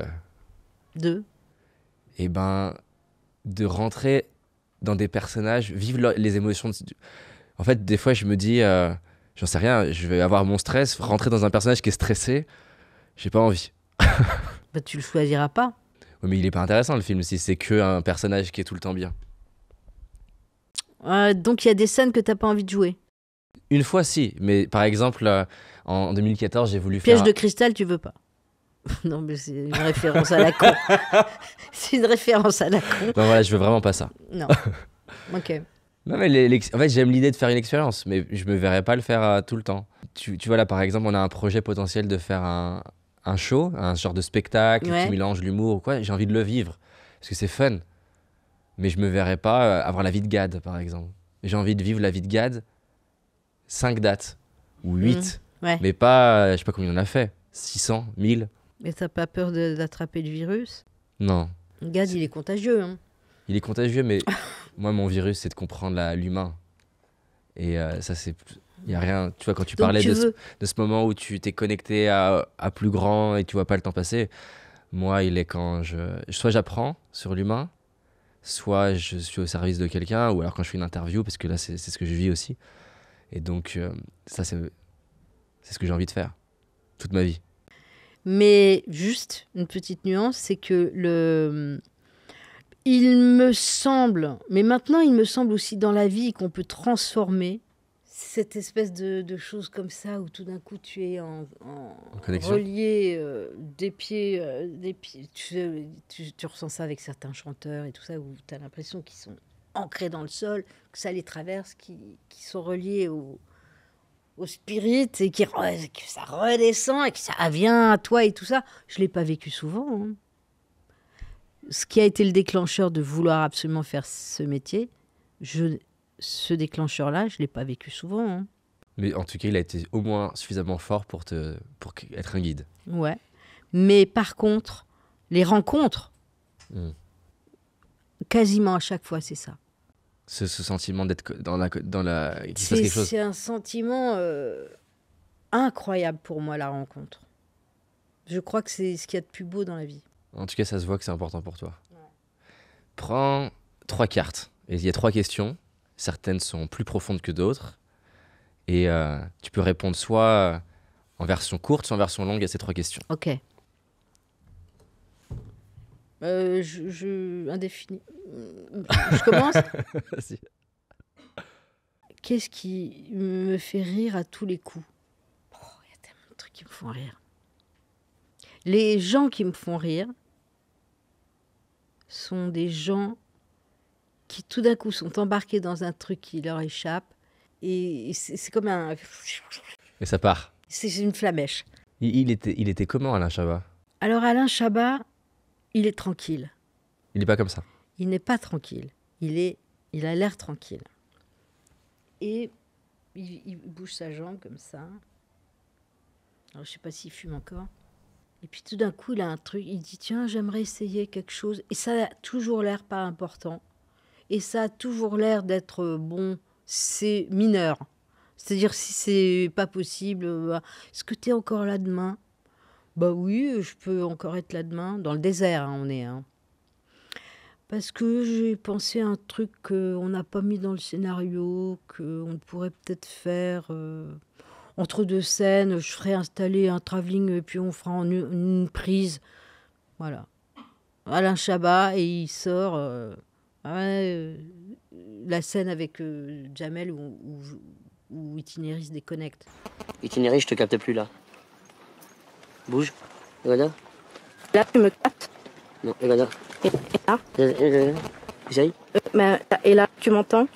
S2: De?
S3: Eh ben, de rentrer dans des personnages, vivre le- les émotions. de- En fait, des fois, je me dis, euh, J'en sais rien, je vais avoir mon stress, rentrer dans un personnage qui est stressé, j'ai pas envie.
S2: Bah, tu le choisiras pas.
S3: Ouais, mais il est pas intéressant le film si c'est que un personnage qui est tout le temps bien.
S2: Euh, donc il y a des scènes que t'as pas envie de jouer.
S3: Une fois, si, mais par exemple, euh, en 2014, j'ai voulu
S2: Piège
S3: faire.
S2: de cristal, tu veux pas. non, mais c'est une référence à la con. c'est une référence à la con.
S3: Non, voilà, je veux vraiment pas ça.
S2: Non. Ok.
S3: Non, mais l'ex- en fait, j'aime l'idée de faire une expérience, mais je me verrais pas le faire euh, tout le temps. Tu, tu vois, là, par exemple, on a un projet potentiel de faire un, un show, un genre de spectacle
S2: Ouais.
S3: qui mélange l'humour ou quoi. J'ai envie de le vivre parce que c'est fun. Mais je me verrais pas euh, avoir la vie de Gad, par exemple. J'ai envie de vivre la vie de Gad, 5 dates ou 8,
S2: Ouais.
S3: mais pas, euh, je sais pas combien on a fait, 600, 1000.
S2: Mais t'as pas peur d'attraper le virus?
S3: Non.
S2: Gad, il est contagieux. Hein.
S3: Il est contagieux, mais moi, mon virus, c'est de comprendre l'humain. Et euh, ça, c'est. Il y a rien. Tu vois, quand tu parlais
S2: tu
S3: de, ce-
S2: veux.
S3: de ce moment où tu t'es connecté à, à plus grand et tu vois pas le temps passer, moi, il est quand je. Soit j'apprends sur l'humain, soit je suis au service de quelqu'un, ou alors quand je fais une interview, parce que là, c'est ce que je vis aussi. Et donc, euh, ça, c'est c'est ce que j'ai envie de faire. Toute ma vie.
S2: Mais juste une petite nuance, c'est que le. Il me semble, mais maintenant il me semble aussi dans la vie qu'on peut transformer cette espèce de, de choses comme ça où tout d'un coup tu es en, en-
S3: En
S2: relié euh, des pieds, euh, des pieds. Tu, tu- tu ressens ça avec certains chanteurs et tout ça où tu as l'impression qu'ils sont ancrés dans le sol, que ça les traverse, qui, qui sont reliés au, au spirit et qui, re- que ça redescend et que ça vient à toi et tout ça. Je l'ai pas vécu souvent. hein. Ce qui a été le déclencheur de vouloir absolument faire ce métier, je, ce déclencheur-là, je l'ai pas vécu souvent. hein.
S3: Mais en tout cas, il a été au moins suffisamment fort pour, te, pour être un guide.
S2: Ouais. Mais par contre, les rencontres,
S3: Mm.
S2: quasiment à chaque fois, c'est ça.
S3: Ce, ce sentiment d'être dans la. Dans la qu'il se passe
S2: C'est
S3: quelque chose.
S2: c'est un sentiment euh, incroyable pour moi, la rencontre. Je crois que c'est ce qu'il y a de plus beau dans la vie.
S3: En tout cas, ça se voit que c'est important pour toi. Prends trois cartes. Et il y a trois questions. Certaines sont plus profondes que d'autres. Et euh, tu peux répondre soit en version courte, soit en version longue à ces trois questions.
S2: Ok. Euh, je, je- indéfini. Je commence.
S3: Vas-y.
S2: Qu'est-ce qui me fait rire à tous les coups? Oh, Il y a tellement de trucs qui me font rire. Les gens qui me font rire sont des gens qui tout d'un coup sont embarqués dans un truc qui leur échappe et c'est c'est comme un
S3: Et ça part.
S2: c'est une flamèche.
S3: Il, il était, il était comment, Alain Chabat?
S2: Alors Alain Chabat, il est tranquille.
S3: Il n'est pas comme ça.
S2: Il n'est pas tranquille. Il est, il a l'air tranquille. Et il, il bouge sa jambe comme ça. Alors je sais pas s'il fume encore. Et puis tout d'un coup, il a un truc. Il dit tiens, j'aimerais essayer quelque chose. Et ça a toujours l'air pas important. Et ça a toujours l'air d'être euh, bon. C'est mineur. C'est-à-dire si c'est pas possible, euh, bah, est-ce que tu es encore là demain? Bah oui, je peux encore être là demain. Dans le désert, hein, on est. hein. Parce que j'ai pensé à un truc qu'on n'a pas mis dans le scénario, qu'on pourrait peut-être faire euh, entre deux scènes. Je ferai installer un travelling et puis on fera une, prise. Voilà. Alain Chabat et il sort euh, euh, la scène avec Jamel où, où, où Itinéris déconnecte.
S7: Itinéraire, je te capte plus là. Bouge. Regarde.
S8: Là, tu me captes.
S7: Non, regarde.
S8: Et, et là,
S7: Euh, euh,
S8: euh, mais- et là, tu m'entends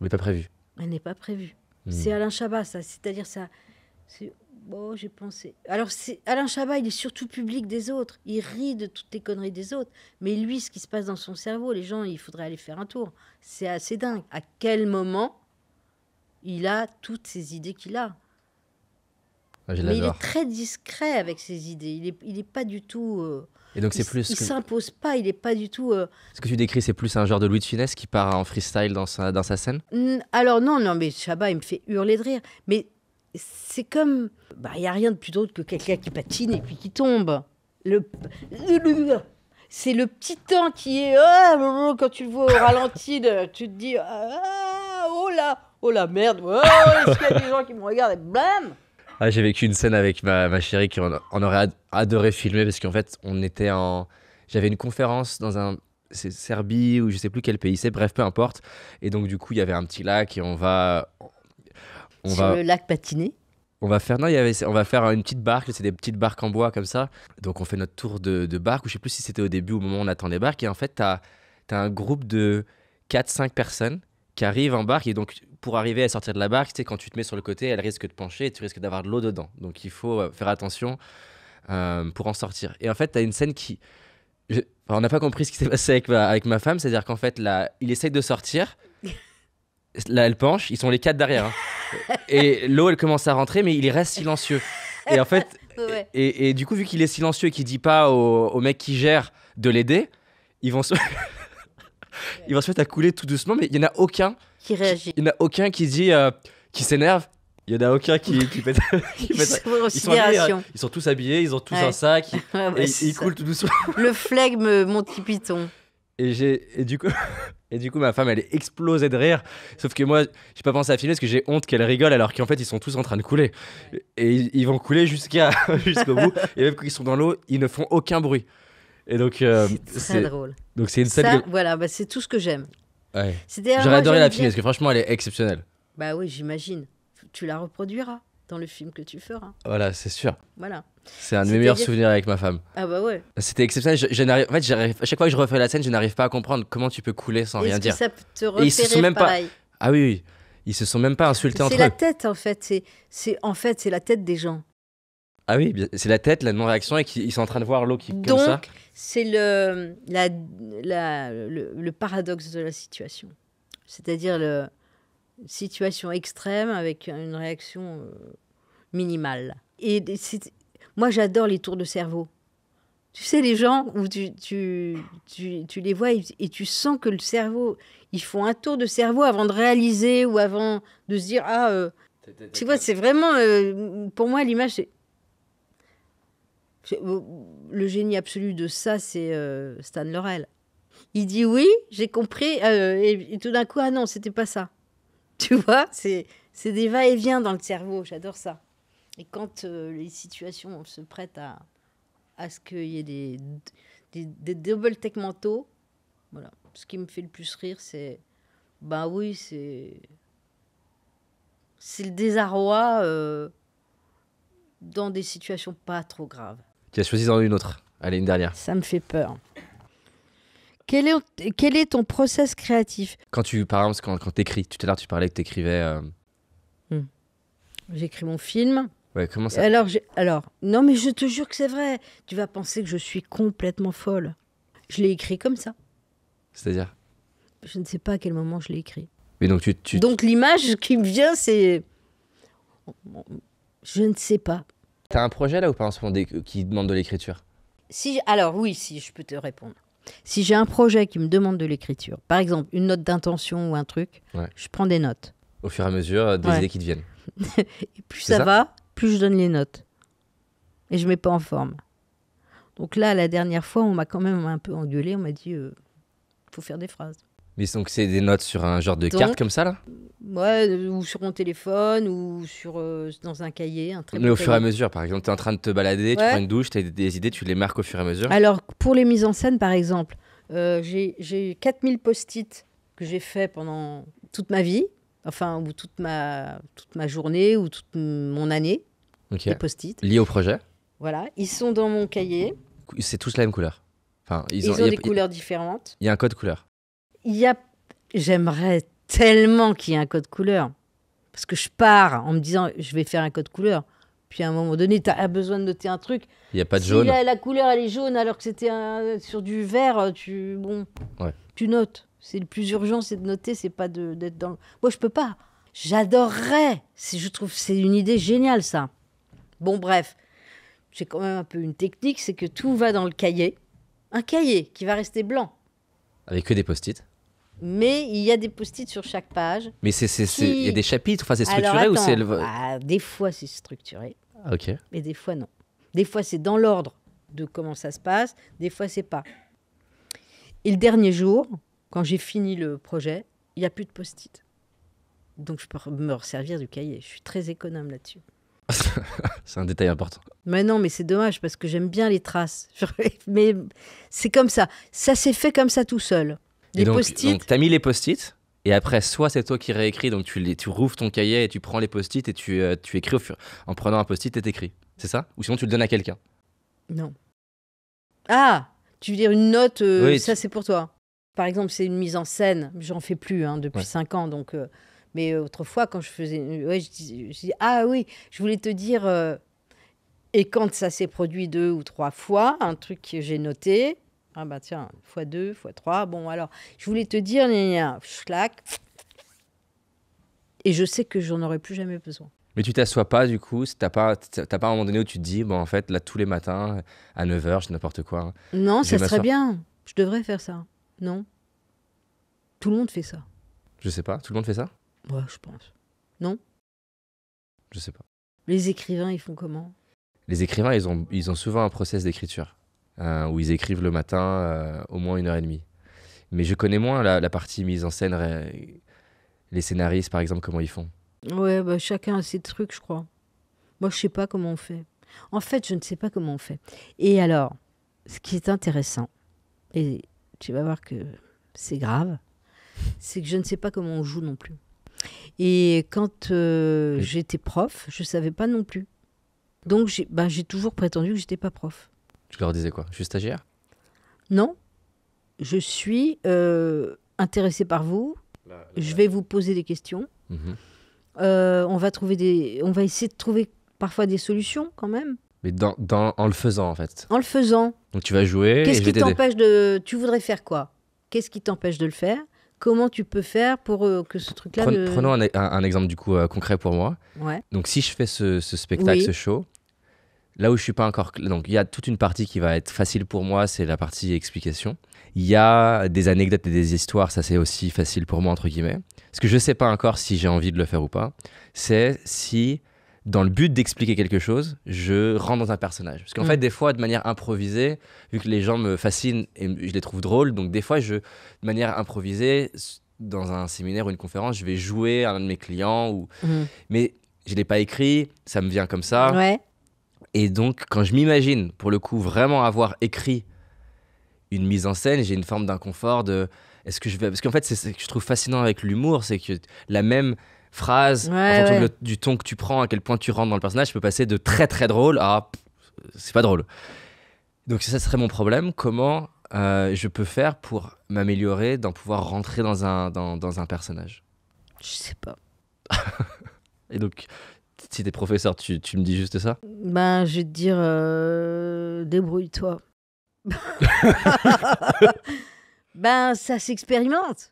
S3: Mais pas prévu.
S2: Elle n'est pas prévue.
S3: Hmm.
S2: C'est Alain Chabat, ça. C'est-à-dire ça. C'est. Oh, j'ai pensé. Alors, c'est Alain Chabat, il est surtout public des autres. Il rit de toutes les conneries des autres. Mais lui, ce qui se passe dans son cerveau, les gens, il faudrait aller faire un tour. C'est assez dingue. À quel moment il a toutes ces idées qu'il a
S3: Ah, je
S2: Mais il est très discret avec ses idées. Il n'est il est pas du tout. euh,
S3: Et donc, c'est
S2: il
S3: plus.
S2: il
S3: que-
S2: s'impose pas. Il n'est pas du tout. euh,
S3: Ce que tu décris, c'est plus un genre de Louis de Funès qui part en freestyle dans sa, dans sa scène?
S2: Alors non, non, mais Chabat, il me fait hurler de rire. Mais c'est comme... bah, Il n'y a rien de plus drôle que quelqu'un qui patine et puis qui tombe. Le... C'est le petit temps qui est... ah, Quand tu le vois au ralenti, de- tu te dis... ah, oh là Oh la merde, oh, est-ce qu'il y a des gens qui me regardent et blam?
S3: Ah, j'ai vécu une scène avec ma, ma chérie qu'on on aurait ad- adoré filmer parce qu'en fait, on était en. J'avais une conférence dans un. C'est Serbie ou je sais plus quel pays c'est, bref, peu importe. Et donc, du coup, il y avait un petit lac et on va. On
S2: Sur
S3: va,
S2: le lac patiné.
S3: on va faire. Non, il y avait, on va faire une petite barque, c'est des petites barques en bois comme ça. Donc, on fait notre tour de, de barque, ou je sais plus si c'était au début ou au moment où on attend les barques. Et en fait, tu as, un groupe de 4-5 personnes qui arrivent en barque. Et donc, pour arriver à sortir de la barque, tu sais, quand tu te mets sur le côté, elle risque de pencher et tu risques d'avoir de l'eau dedans. Donc, il faut euh, faire attention euh, pour en sortir. Et en fait, tu as une scène qui. je- enfin, on n'a pas compris ce qui s'est passé avec ma, avec ma femme, c'est-à-dire qu'en fait, là, il essaye de sortir. Là, elle penche, ils sont les quatre derrière. hein. Et l'eau, elle commence à rentrer, mais il reste silencieux. Et en fait,
S2: Ouais.
S3: et, et du coup, vu qu'il est silencieux et qu'il dit pas au, au mec qui gère de l'aider, ils vont se... ils vont se mettre à couler tout doucement, mais il y en a aucun,
S2: Qui réagit.
S3: il y en a aucun qui dit, euh, qui s'énerve. Il y en a aucun qui, qui pète- qui
S2: Ils
S3: pète-
S2: sont en
S3: ils, sont habillés,
S2: considération.
S3: euh, ils sont tous habillés, ils ont tous
S2: Ouais.
S3: un sac, ils-
S2: Ouais, bah,
S3: et
S2: c'est
S3: ils, ils
S2: ça.
S3: coulent tout doucement.
S2: Le flegme Monty Python.
S3: Et, j'ai, et, du coup, et du coup, ma femme, elle est explosée de rire. Sauf que moi, j'ai pas pensé à filmer parce que j'ai honte qu'elle rigole alors qu'en fait, ils sont tous en train de couler. Et ils, ils vont couler jusqu'à, jusqu'au bout. Et même quand ils sont dans l'eau, ils ne font aucun bruit. Et donc, euh,
S2: C'est drôle.
S3: donc c'est une scène
S2: Ça,
S3: que-
S2: voilà, bah, c'est tout ce que j'aime.
S3: Ouais. J'aurais adoré la filmer parce que franchement, elle est exceptionnelle.
S2: Bah oui, j'imagine. Tu la reproduiras dans le film que tu feras.
S3: Voilà, c'est sûr.
S2: Voilà.
S3: C'est un de mes meilleurs souvenirs avec ma femme.
S2: Ah bah ouais.
S3: C'était exceptionnel. Je, je n'arrive- en fait, j'arrive- à chaque fois que je refais la scène, je n'arrive pas à comprendre comment tu peux couler sans rien
S2: que
S3: dire.
S2: ça te
S3: Et ils se sont même pas- Ah oui, oui. Ils se sont même pas insultés entre
S2: C'est la
S3: eux.
S2: tête en fait. C'est, c'est en fait c'est la tête des gens.
S3: Ah oui, c'est la tête, la non-réaction et qu'ils ils sont en train de voir l'eau qui comme ça.
S2: C'est le, la, la- le, le paradoxe de la situation. C'est-à-dire le situation extrême avec une réaction euh, minimale. Et moi j'adore les tours de cerveau. Tu sais, les gens où tu, tu, tu, tu les vois et, et tu sens que le cerveau, ils font un tour de cerveau avant de réaliser ou avant de se dire, ah, euh, tu vois, c'est vraiment, euh, pour moi, l'image, c'est... euh, Le génie absolu de ça, c'est euh, Stan Laurel. Il dit oui, j'ai compris, euh, et, tout d'un coup, ah non, c'était pas ça. Tu vois, c'est des va-et-vient dans le cerveau, j'adore ça. Et quand les situations se prêtent à, ce qu'il y ait des, double tech mentaux, voilà. Ce qui me fait le plus rire, c'est, ben oui, c'est, c'est le désarroi dans des situations pas trop graves.
S3: Tu as choisi dans une autre. Allez, une dernière.
S2: Ça me fait peur. Quel est, quel est ton process créatif?
S3: Quand tu, par exemple, quand, quand t'écris, tout à l'heure tu parlais que t'écrivais. euh,
S2: J'écris mon film.
S3: Ouais, comment ça?
S2: Alors, alors, non, mais je te jure que c'est vrai. Tu vas penser que je suis complètement folle. Je l'ai écrit comme ça.
S3: C'est-à-dire?
S2: Je ne sais pas à quel moment je l'ai écrit.
S3: Mais donc tu, tu
S2: Donc l'image qui me vient, c'est... Je ne sais pas.
S3: As un projet là ou pas en ce moment des- qui demande de l'écriture?
S2: Si, alors oui, si, je peux te répondre. Si j'ai un projet qui me demande de l'écriture, par exemple une note d'intention ou un truc,
S3: Ouais.
S2: je prends des notes.
S3: Au fur et à mesure, euh, des
S2: Ouais.
S3: idées qui te viennent.
S2: Et plus ça,
S3: ça
S2: va, plus je donne les notes. Et je mets pas en forme. Donc là, la dernière fois, on m'a quand même un peu engueulé. On m'a dit, euh, faut faire des phrases.
S3: Mais donc c'est des notes sur un genre de
S2: Donc,
S3: carte comme ça là
S2: Ouais, ou sur mon téléphone, ou sur, euh, dans un cahier. Un très
S3: Mais au fur et à mesure, par exemple, tu es en train de te balader, tu prends une douche, tu as des idées, tu les marques au fur et à mesure.
S2: Alors, pour les mises en scène, par exemple, euh, j'ai j'ai 4000 post-it que j'ai fait pendant toute ma vie, enfin, ou toute ma, toute ma journée, ou toute mon année,
S3: Ok.
S2: des post-it.
S3: Lié au projet,
S2: Voilà, ils sont dans mon cahier.
S3: c'est tous la même couleur. Enfin, ils,
S2: Ils,
S3: ont, a-
S2: des couleurs différentes.
S3: Il y a un code couleur.
S2: Il y a... J'aimerais tellement qu'il y ait un code couleur. Parce que je pars en me disant, je vais faire un code couleur. Puis à un moment donné, tu as besoin de noter un truc.
S3: Il n'y a pas de
S2: si
S3: jaune.
S2: la, la couleur, elle est jaune alors que c'était sur du vert, tu, bon,
S3: Ouais.
S2: tu notes. C'est le plus urgent, c'est de noter, c'est pas de- d'être dans... le- Moi, je peux pas. J'adorerais. Je trouve que c'est une idée géniale, ça. Bon, bref. J'ai quand même un peu une technique, c'est que tout va dans le cahier. Un cahier qui va rester blanc.
S3: Avec que des post-it.
S2: Mais il y a des post-it sur chaque page.
S3: Mais c'est, c'est, c'est- il y a des chapitres, enfin c'est
S2: Alors,
S3: structuré ou c'est le...
S2: Ah, Des fois, c'est structuré.
S3: Ah, Ok.
S2: Et des fois, non. Des fois, c'est dans l'ordre de comment ça se passe. Des fois, c'est pas. Et le dernier jour, quand j'ai fini le projet, il n'y a plus de post-it. Donc je peux me resservir du cahier. Je suis très économe là-dessus.
S3: c'est un détail important.
S2: Mais non, mais c'est dommage parce que j'aime bien les traces. mais c'est comme ça. Ça s'est fait comme ça tout seul.
S3: Les post-it. Donc, t'as mis les post-it. Et après, soit c'est toi qui réécris, donc tu, les, tu rouvres ton cahier et tu prends les post-it et tu, euh, tu écris au fur. En prenant un post-it et t'écris. C'est ça? Ou sinon tu le donnes à quelqu'un
S2: Non. Ah Tu veux dire une note euh, oui, Ça, c'est pour toi. Par exemple, c'est une mise en scène. J'en fais plus hein, depuis 5 ans. Donc, euh, mais autrefois, quand je faisais. Ouais, je, dis, Ah oui, je voulais te dire. Et quand ça s'est produit deux ou trois fois, un truc que j'ai noté, ah bah tiens, fois 2, fois 3. Bon, alors, je voulais te dire, schlack. Et je sais que j'en aurais plus jamais besoin.
S3: Mais tu t'assois pas, du coup, t'as pas, t'as pas un moment donné où tu te dis, bon, en fait, là, tous les matins, à 9h, je n'importe quoi.
S2: Non, ça serait bien. Je devrais faire ça. Non. Tout le monde fait ça.
S3: Je sais pas. Tout le monde fait ça?
S2: Ouais, je pense. Non?
S3: Je sais pas.
S2: Les écrivains, ils font comment?
S3: Les écrivains, ils ont, ils ont souvent un process d'écriture. Euh, où ils écrivent le matin euh, au moins une heure et demie. Mais je connais moins la, partie mise en scène, les scénaristes par exemple, comment ils font.
S2: Ouais, bah, chacun a ses trucs, je crois. Moi, je sais pas comment on fait. En fait, je ne sais pas comment on fait. Et alors, ce qui est intéressant, et tu vas voir que c'est grave, c'est que je ne sais pas comment on joue non plus. Et quand euh, j'étais prof, je savais pas non plus. Donc j'ai bah, toujours prétendu que j'étais pas prof.
S3: Tu leur disais quoi? Je suis stagiaire?
S2: Non. Je suis euh, intéressé par vous. Je vais vous poser des questions. Mhm. Euh, on va trouver des, on va essayer de trouver parfois des solutions quand même.
S3: Mais dans, dans, en le faisant en fait.
S2: En le faisant.
S3: Donc tu vas jouer.
S2: Qu'est-ce qui t'empêche de, tu voudrais faire quoi? Qu'est-ce qui t'empêche de le faire? Comment tu peux faire pour euh, que ce truc-là.
S3: Prenons un, exemple du coup concret pour moi.
S2: Ouais.
S3: Donc si je fais ce, spectacle, ce show, Là où je suis pas encore. Donc, il y a toute une partie qui va être facile pour moi, c'est la partie explication. Il y a des anecdotes et des histoires, ça c'est aussi facile pour moi, entre guillemets. Ce que je sais pas encore si j'ai envie de le faire ou pas, c'est si, dans le but d'expliquer quelque chose, je rentre dans un personnage. Parce qu'en mm. fait, des fois, de manière improvisée, vu que les gens me fascinent et je les trouve drôles, donc des fois, je, de manière improvisée, dans un séminaire ou une conférence, je vais jouer à un de mes clients. Ou... Mm. Mais je l'ai pas écrit, ça me vient comme ça.
S2: Ouais.
S3: Et donc, quand je m'imagine, pour le coup, vraiment avoir écrit une mise en scène, j'ai une forme d'inconfort de. Est-ce que je vais. Parce qu'en fait, c'est ce que je trouve fascinant avec l'humour, c'est que la même phrase, en fonction du ton que tu prends, à quel point tu rentres dans le personnage, peut passer de très très drôle à. C'est pas drôle. Donc, ça serait mon problème. Comment euh, je peux faire pour m'améliorer, d'en pouvoir rentrer dans un, dans, dans un personnage?
S2: Je sais pas.
S3: Et donc, si t'es professeur, tu, tu, me dis juste ça?
S2: Ben, je vais te dire, euh, débrouille-toi. ben, ça s'expérimente.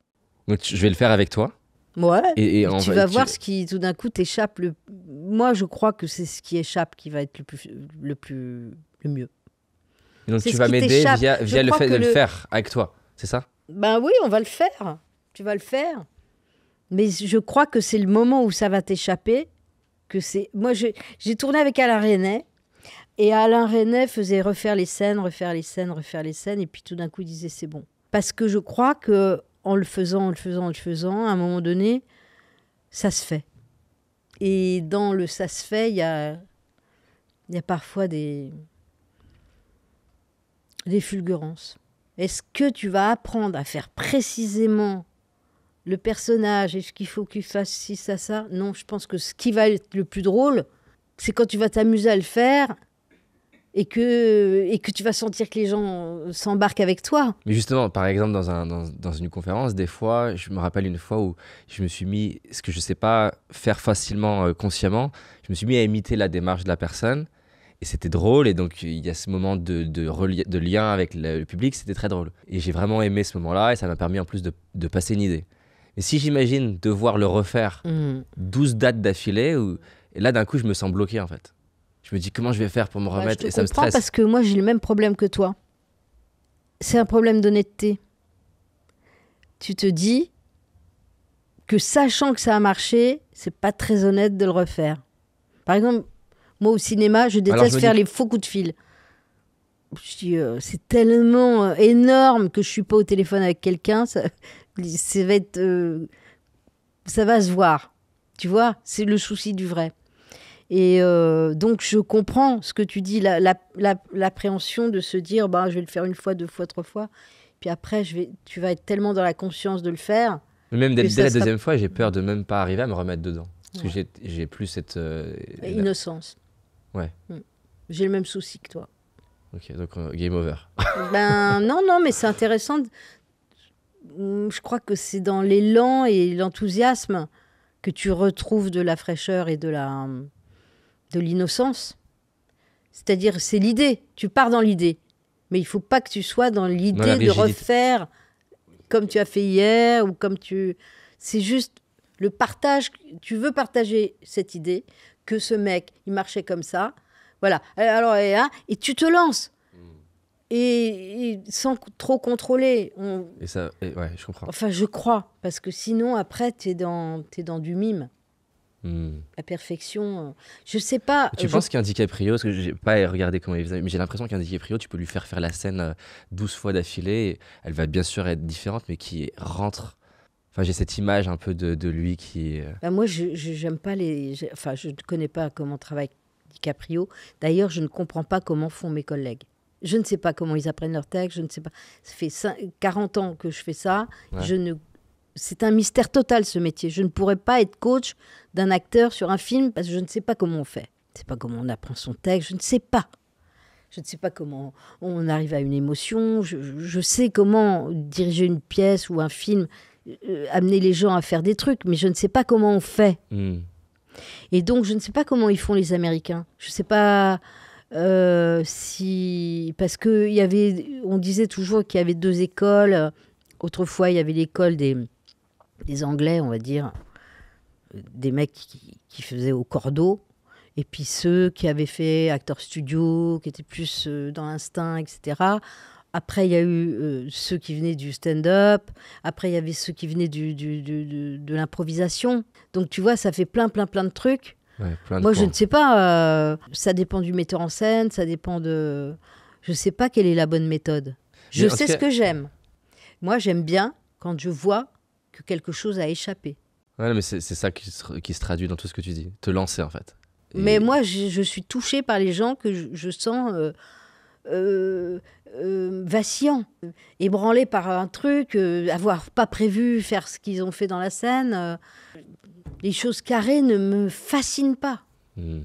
S3: Donc, je vais le faire avec toi.
S2: Ouais. Et, tu vas voir ce qui, tout d'un coup, t'échappe. Le... Moi, je crois que c'est ce qui échappe qui va être le plus, le plus, le mieux.
S3: donc, tu vas m'aider via, via le fait de le... faire avec toi, c'est ça?
S2: Ben oui, on va le faire. Tu vas le faire. Mais je crois que c'est le moment où ça va t'échapper c'est. Moi, j'ai tourné avec Alain René. Et Alain René faisait refaire les scènes, refaire les scènes, refaire les scènes. Et puis tout d'un coup, il disait c'est bon. Parce que je crois que en le faisant, en le faisant, en le faisant, à un moment donné, ça se fait. Et dans le ça se fait, il y a, y a parfois des, des fulgurances. Est-ce que tu vas apprendre à faire précisément le personnage, est-ce qu'il faut qu'il fasse ci, ça, ça? Non, je pense que ce qui va être le plus drôle, c'est quand tu vas t'amuser à le faire et que, et que tu vas sentir que les gens s'embarquent avec toi.
S3: Mais justement, par exemple, dans, un, dans, une conférence, des fois, je me rappelle une fois où je me suis mis, ce que je ne sais pas faire facilement, euh, consciemment, je me suis mis à imiter la démarche de la personne. Et c'était drôle, et donc il y a ce moment de, de, lien avec le, public, c'était très drôle. Et j'ai vraiment aimé ce moment-là, et ça m'a permis en plus de, de passer une idée. Et si j'imagine devoir le refaire 12 mm. dates d'affilée, et là d'un coup je me sens bloqué en fait. Je me dis comment je vais faire pour me remettre et ça me stresse.
S2: parce que moi j'ai le même problème que toi. C'est un problème d'honnêteté. Tu te dis que sachant que ça a marché, c'est pas très honnête de le refaire. Par exemple, moi au cinéma, je déteste faire les faux coups de fil. Euh, c'est tellement euh, énorme que je suis pas au téléphone avec quelqu'un, ça, ça va être. Euh, ça va se voir. Tu vois, c'est le souci du vrai. Et euh, donc, je comprends ce que tu dis, la- la- la- l'appréhension de se dire, bah, je vais le faire une fois, deux fois, trois fois. Puis après, je vais, tu vas être tellement dans la conscience de le faire.
S3: Même dès, la
S2: sera-
S3: deuxième fois, j'ai peur de même pas arriver à me remettre dedans. Parce
S2: Ouais.
S3: que j'ai- plus cette. euh,
S2: Innocence.
S3: Ouais.
S2: Mm. J'ai le même souci que toi.
S3: Ok, donc euh, game over.
S2: Ben non, non, mais c'est intéressant. Mm, Je crois que c'est dans l'élan et l'enthousiasme que tu retrouves de la fraîcheur et de la de l'innocence. C'est-à-dire, c'est l'idée. Tu pars dans l'idée, mais il faut pas que tu sois dans l'idée de refaire comme tu as fait hier ou comme tu. C'est juste le partage. Tu veux partager cette idée que ce mec, il marchait comme ça. Voilà. Alors, et, hein, et tu te lances. Et, et sans trop contrôler. On-
S3: Et ça, et ouais, je comprends.
S2: Enfin, je crois. Parce que sinon, après, tu es dans, t'es dans du mime.
S3: Hmm.
S2: La perfection. euh, Je sais pas.
S3: Tu
S2: je-
S3: penses qu'un DiCaprio, parce que j'ai pas regardé comment il faisait, mais j'ai l'impression qu'un DiCaprio, tu peux lui faire faire la scène euh, 12 fois d'affilée, elle va bien sûr être différente, mais qui rentre. Enfin, j'ai cette image un peu de, de lui qui. euh,
S2: Bah, moi, je pas les. Enfin, je ne connais pas comment travaille DiCaprio. D'ailleurs, je ne comprends pas comment font mes collègues. Je ne sais pas comment ils apprennent leur texte. Je ne sais pas. Ça fait cin- 40 ans que je fais ça.
S3: Ouais.
S2: Je ne. C'est un mystère total ce métier. Je ne pourrais pas être coach d'un acteur sur un film parce que je ne sais pas comment on fait. Je ne sais pas comment on apprend son texte. Je ne sais pas. Je ne sais pas comment on arrive à une émotion. Je, je sais comment diriger une pièce ou un film, euh, amener les gens à faire des trucs, mais je ne sais pas comment on fait.
S3: hmm.
S2: Et donc, je ne sais pas comment ils font les Américains. Je ne sais pas euh, si. Parce que y avait, on disait toujours qu'il y avait deux écoles. Autrefois, il y avait l'école des, des Anglais, on va dire, des mecs qui, qui faisaient au cordeau. Et puis ceux qui avaient fait acteur studio, qui étaient plus euh, dans l'instinct, etc. Après, il y a eu euh, ceux qui venaient du stand-up. Après, il y avait ceux qui venaient du, du- de l'improvisation. Donc, tu vois, ça fait plein, plein, plein de trucs.
S3: Ouais,
S2: Moi, je ne sais pas. euh, ça dépend du metteur en scène, ça dépend de. Je ne sais pas quelle est la bonne méthode. Je
S3: Mais
S2: sais ce
S3: cas-
S2: que j'aime. Moi, j'aime bien quand je vois que quelque chose a échappé.
S3: Ouais, mais c'est ça qui se, qui se traduit dans tout ce que tu dis. Te lancer, en fait. Et-
S2: Mais moi, je, je suis touchée par les gens que je, je sens euh, euh, euh, vacillants, ébranlés par un truc, avoir pas prévu faire ce qu'ils ont fait dans la scène. Euh. les choses carrées ne me fascinent pas.
S3: Hmm.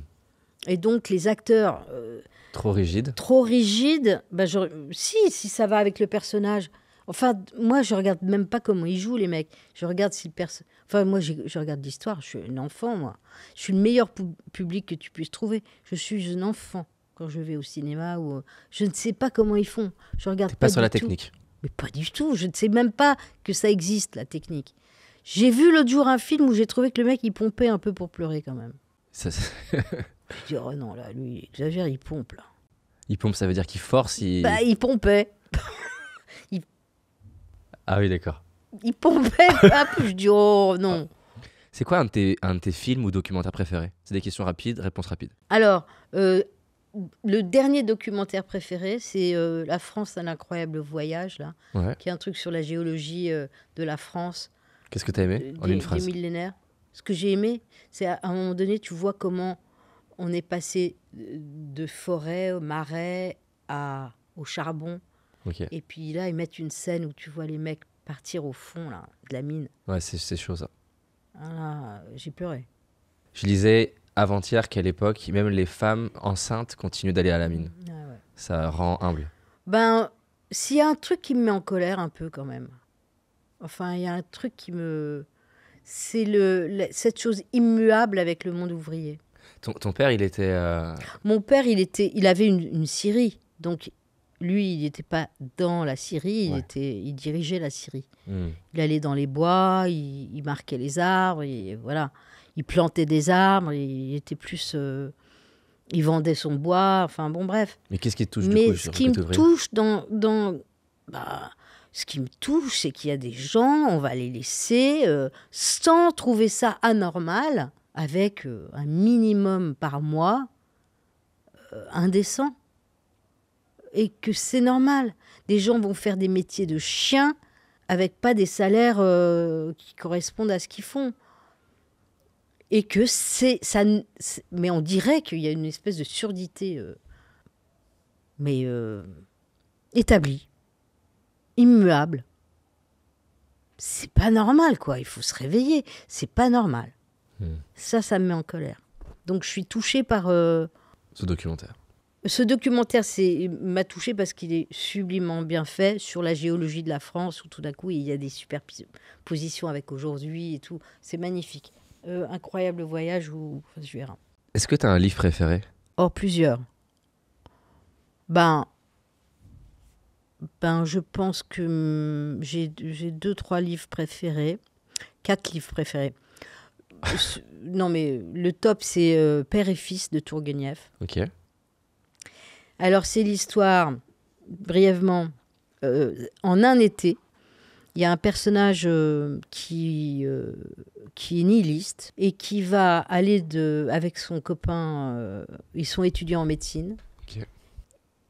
S2: Et donc, les acteurs euh,
S3: Trop rigide.
S2: trop rigides, bah, je- si, si ça va avec le personnage. Enfin, moi, je regarde même pas comment ils jouent, les mecs. Je regarde si le perso... Enfin, moi, je regarde l'histoire. Je suis un enfant, moi. Je suis le meilleur pu- public que tu puisses trouver. Je suis un enfant quand je vais au cinéma ou... Je ne sais pas comment ils font. Je regarde
S3: pas
S2: pas
S3: sur la
S2: tout.
S3: technique.
S2: Mais pas du tout. Je ne sais même pas que ça existe, la technique. J'ai vu l'autre jour un film où j'ai trouvé que le mec, il pompait un peu pour pleurer quand même.
S3: Ça,
S2: Je dis, oh non, là, lui, il exagère, il pompe, là.
S3: il pompe, ça veut dire qu'il force. Il...
S2: Bah, il pompait.
S3: Ah oui, d'accord.
S2: Il pompait un peu. Je dis, oh non.
S3: C'est quoi un de, tes, un de tes films ou documentaires préférés? C'est des questions rapides, réponses rapides.
S2: Alors, euh, le dernier documentaire préféré, c'est euh, La France, un incroyable voyage, là,
S3: Ouais.
S2: qui est un truc sur la géologie euh, de la France,
S3: Qu'est-ce que t'as aimé
S2: euh,
S3: En
S2: des,
S3: une
S2: des
S3: phrase.
S2: millénaires. Ce que j'ai aimé, c'est à un moment donné, tu vois comment on est passé de forêt, au marais, à, au charbon.
S3: Ok.
S2: Et puis là, ils mettent une scène où tu vois les mecs partir au fond là, de la mine.
S3: Ouais, c'est chaud ça.
S2: Ah j'ai pleuré.
S3: Je lisais avant-hier qu'à l'époque, même les femmes enceintes continuent d'aller à la mine.
S2: Ah ouais.
S3: Ça rend humble.
S2: Ben, s'il y a un truc qui me met en colère un peu quand même. Enfin, il y a un truc qui me... C'est le, la- cette chose immuable avec le monde ouvrier.
S3: Ton, ton père, il était. euh,
S2: Mon père, il, était, il avait une, une scierie. Donc, lui, il n'était pas dans la scierie, il,
S3: Ouais.
S2: était, il dirigeait la scierie.
S3: hmm.
S2: Il allait dans les bois, il, il marquait les arbres, et voilà. Il plantait des arbres, il était plus... euh, il vendait son bois, enfin bon, bref.
S3: Mais qu'est-ce qui te touche du
S2: Mais
S3: coup
S2: ce
S3: sur
S2: qui me
S3: ouvrier?
S2: touche dans, dans bah, ce qui me touche, c'est qu'il y a des gens, on va les laisser euh, sans trouver ça anormal, avec euh, un minimum par mois euh, indécent, et que c'est normal. Des gens vont faire des métiers de chiens avec pas des salaires qui correspondent à ce qu'ils font. Et que c'est. ça, Mais on dirait qu'il y a une espèce de surdité. mais établie, immuable. C'est pas normal, quoi. Il faut se réveiller. C'est pas normal.
S3: Hmm.
S2: Ça, ça me met en colère. Donc, je suis touchée par. euh,
S3: Ce documentaire.
S2: ce documentaire c'est- m'a touché parce qu'il est sublimement bien fait sur la géologie de la France, où tout d'un coup il y a des superpositions avec aujourd'hui et tout. C'est magnifique. Euh, incroyable voyage où enfin, je verrai.
S3: Est-ce que tu as un livre préféré?
S2: Or, plusieurs. Ben, ben je pense que hum, j'ai j'ai deux, trois livres préférés. Quatre livres préférés. Non, mais le top, c'est euh, Père et fils de Tourguenieff.
S3: Ok.
S2: Alors, c'est l'histoire, brièvement, euh, en un été. Il y a un personnage euh, qui, qui est nihiliste et qui va aller de, avec son copain. ils sont étudiants en médecine.
S3: Ok.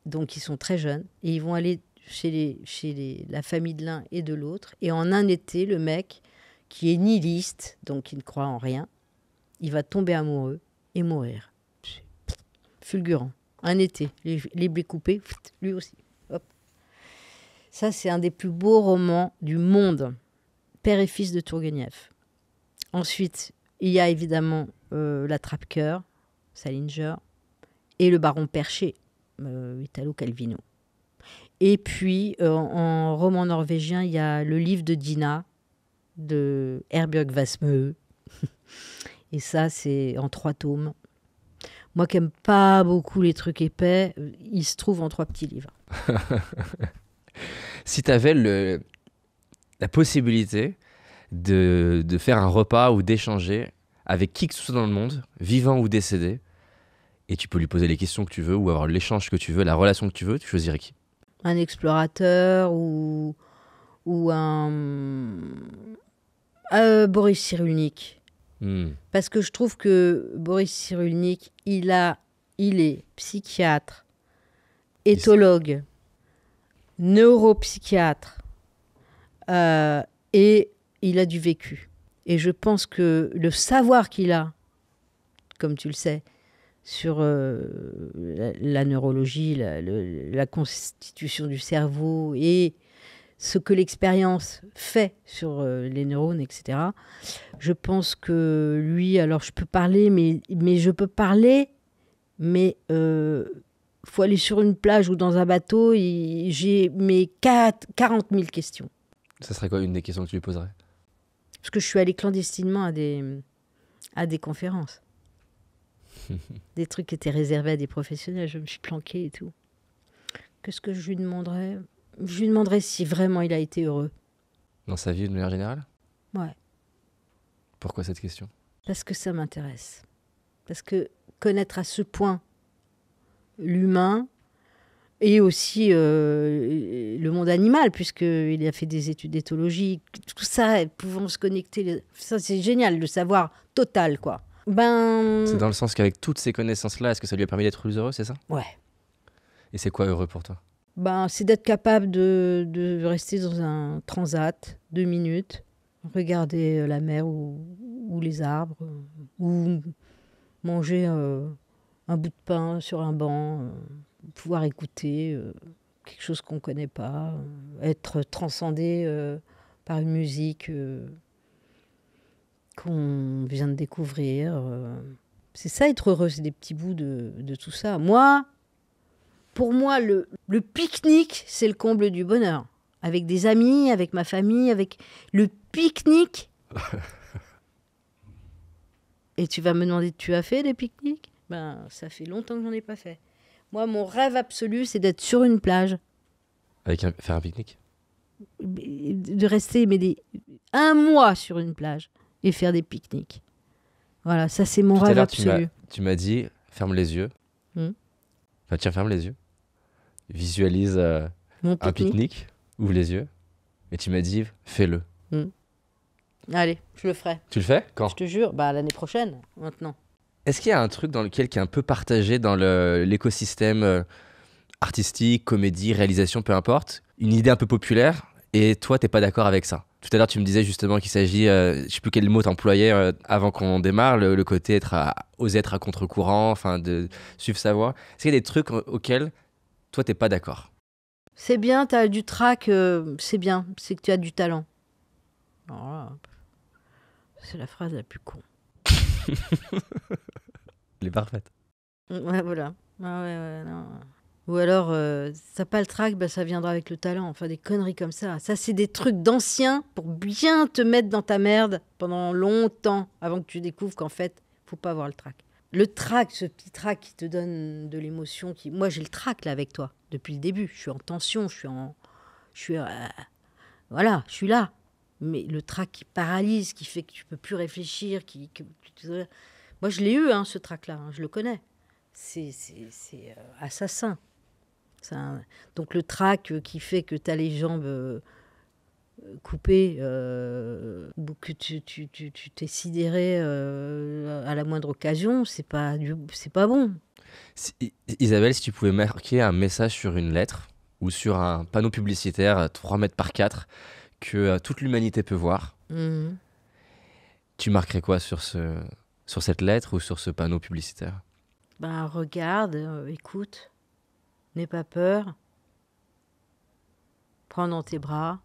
S2: Donc, ils sont très jeunes. Et ils vont aller chez, les, chez les, la famille de l'un et de l'autre. Et en un été, le mec, qui est nihiliste, donc qui ne croit en rien, il va tomber amoureux et mourir. Fulgurant. Un été, les, blés coupés, lui aussi. Hop. Ça, c'est un des plus beaux romans du monde. Père et fils de Tourguenieff. Ensuite, il y a évidemment euh, La Trappe-Cœur, Salinger, et Le Baron Perché, euh, Italo Calvino. Et puis, euh, en roman norvégien, il y a Le Livre de Dina, de Herbjørg Wassmøe. Et ça, c'est en trois tomes. Moi qui n'aime pas beaucoup les trucs épais, il se trouve en trois petits livres.
S3: Si tu avais la possibilité de, de faire un repas ou d'échanger avec qui que ce soit dans le monde, vivant ou décédé, et tu peux lui poser les questions que tu veux ou avoir l'échange que tu veux, la relation que tu veux, tu choisirais qui?
S2: Un explorateur ou, ou un... euh, Boris Cyrulnik.
S3: Hmm.
S2: Parce que je trouve que Boris Cyrulnik, il, a, il est psychiatre, éthologue, neuropsychiatre, euh, et il a du vécu. Et je pense que le savoir qu'il a, comme tu le sais, sur euh, la, la neurologie, la, le- la constitution du cerveau et ce que l'expérience fait sur euh, les neurones, etc. Je pense que lui, alors je peux parler, mais, mais je peux parler, mais euh, faut aller sur une plage ou dans un bateau, et j'ai mes 4, 40 000 questions.
S3: Ça serait quoi une des questions que tu lui poserais?
S2: Parce que je suis allée clandestinement à des, à des conférences. des trucs qui étaient réservés à des professionnels. Je me suis planquée et tout. Qu'est-ce que je lui demanderais? Je lui demanderais si vraiment il a été heureux.
S3: Dans sa vie de manière générale?
S2: Ouais.
S3: Pourquoi cette question?
S2: Parce que ça m'intéresse. Parce que connaître à ce point l'humain et aussi euh, le monde animal, puisqu'il a fait des études d'éthologie, tout ça, pouvant se connecter, ça c'est génial, le savoir total, quoi. Ben,
S3: C'est dans le sens qu'avec toutes ces connaissances-là, est-ce que ça lui a permis d'être plus heureux, c'est ça
S2: ouais.
S3: Et c'est quoi heureux pour toi
S2: Ben, c'est d'être capable de, de rester dans un transat, deux minutes, regarder euh, la mer ou, ou les arbres, euh, ou manger euh, un bout de pain sur un banc, euh, pouvoir écouter euh, quelque chose qu'on ne connaît pas, être transcendé par une musique qu'on vient de découvrir. euh. C'est ça être heureux, c'est des petits bouts de, de tout ça. Moi, pour moi, le, le pique-nique, c'est le comble du bonheur. Avec des amis, avec ma famille, avec le pique-nique. Et tu vas me demander, tu as fait des pique-niques? Ben, ça fait longtemps que j'en ai pas fait. Moi, mon rêve absolu, c'est d'être sur une plage,
S3: Avec un- faire un pique-nique?
S2: De rester mais des, un mois sur une plage et faire des pique-niques. Voilà, ça c'est mon
S3: Tout
S2: rêve absolu.
S3: Tu m'as dit, ferme les yeux.
S2: Hmm.
S3: Enfin, tiens, ferme les yeux. Visualise euh, un
S2: pique-nique.
S3: Ouvre les yeux. Et tu m'as dit, fais-le.
S2: Allez, je le ferai.
S3: Tu le fais? Quand?
S2: Je te jure, bah l'année prochaine, maintenant.
S3: Est-ce qu'il y a un truc dans lequel qui est un peu partagé dans l'écosystème euh, artistique, comédie, réalisation, peu importe, une idée un peu populaire, et toi, t'es pas d'accord avec ça? Tout à l'heure, tu me disais justement qu'il s'agit, euh, je sais plus quel mot t'employais euh, avant qu'on démarre, le, le côté être à, oser être à contre-courant, enfin de suivre sa voie. Est-ce qu'il y a des trucs au- auxquels toi t'es pas d'accord?
S2: C'est bien, tu as du trac, euh, c'est bien, c'est que tu as du talent. Là, c'est la phrase la plus con.
S3: Elle est parfaite.
S2: Ouais, voilà. Ah ouais, ouais, non. Ou alors, euh, t'as pas le trac, bah, ça viendra avec le talent. Enfin, des conneries comme ça. Ça, c'est des trucs d'anciens pour bien te mettre dans ta merde pendant longtemps avant que tu découvres qu'en fait, faut pas avoir le trac. Le trac, ce petit trac qui te donne de l'émotion. Qui... Moi, j'ai le trac là avec toi depuis le début. Je suis en tension, je suis en. Je suis. euh, Voilà, je suis là. Mais le trac qui paralyse, qui fait que tu peux plus réfléchir, qui. Moi, je l'ai eu, hein, ce trac-là. hein, je le connais c'est, euh, assassin. Un- Donc le trac euh, qui fait que tu as les jambes euh, euh, coupées, euh, ou que tu tu- tu- tu t'es sidéré euh, à la moindre occasion, c'est pas, du- c'est pas bon.
S3: Si- Isabelle, si tu pouvais marquer un message sur une lettre ou sur un panneau publicitaire euh, 3 mètres par 4 que euh, toute l'humanité peut voir,
S2: Mhm.
S3: tu marquerais quoi sur, ce, sur cette lettre ou sur ce panneau publicitaire?
S2: Ben, regarde, écoute, n'aie pas peur, prends dans tes bras,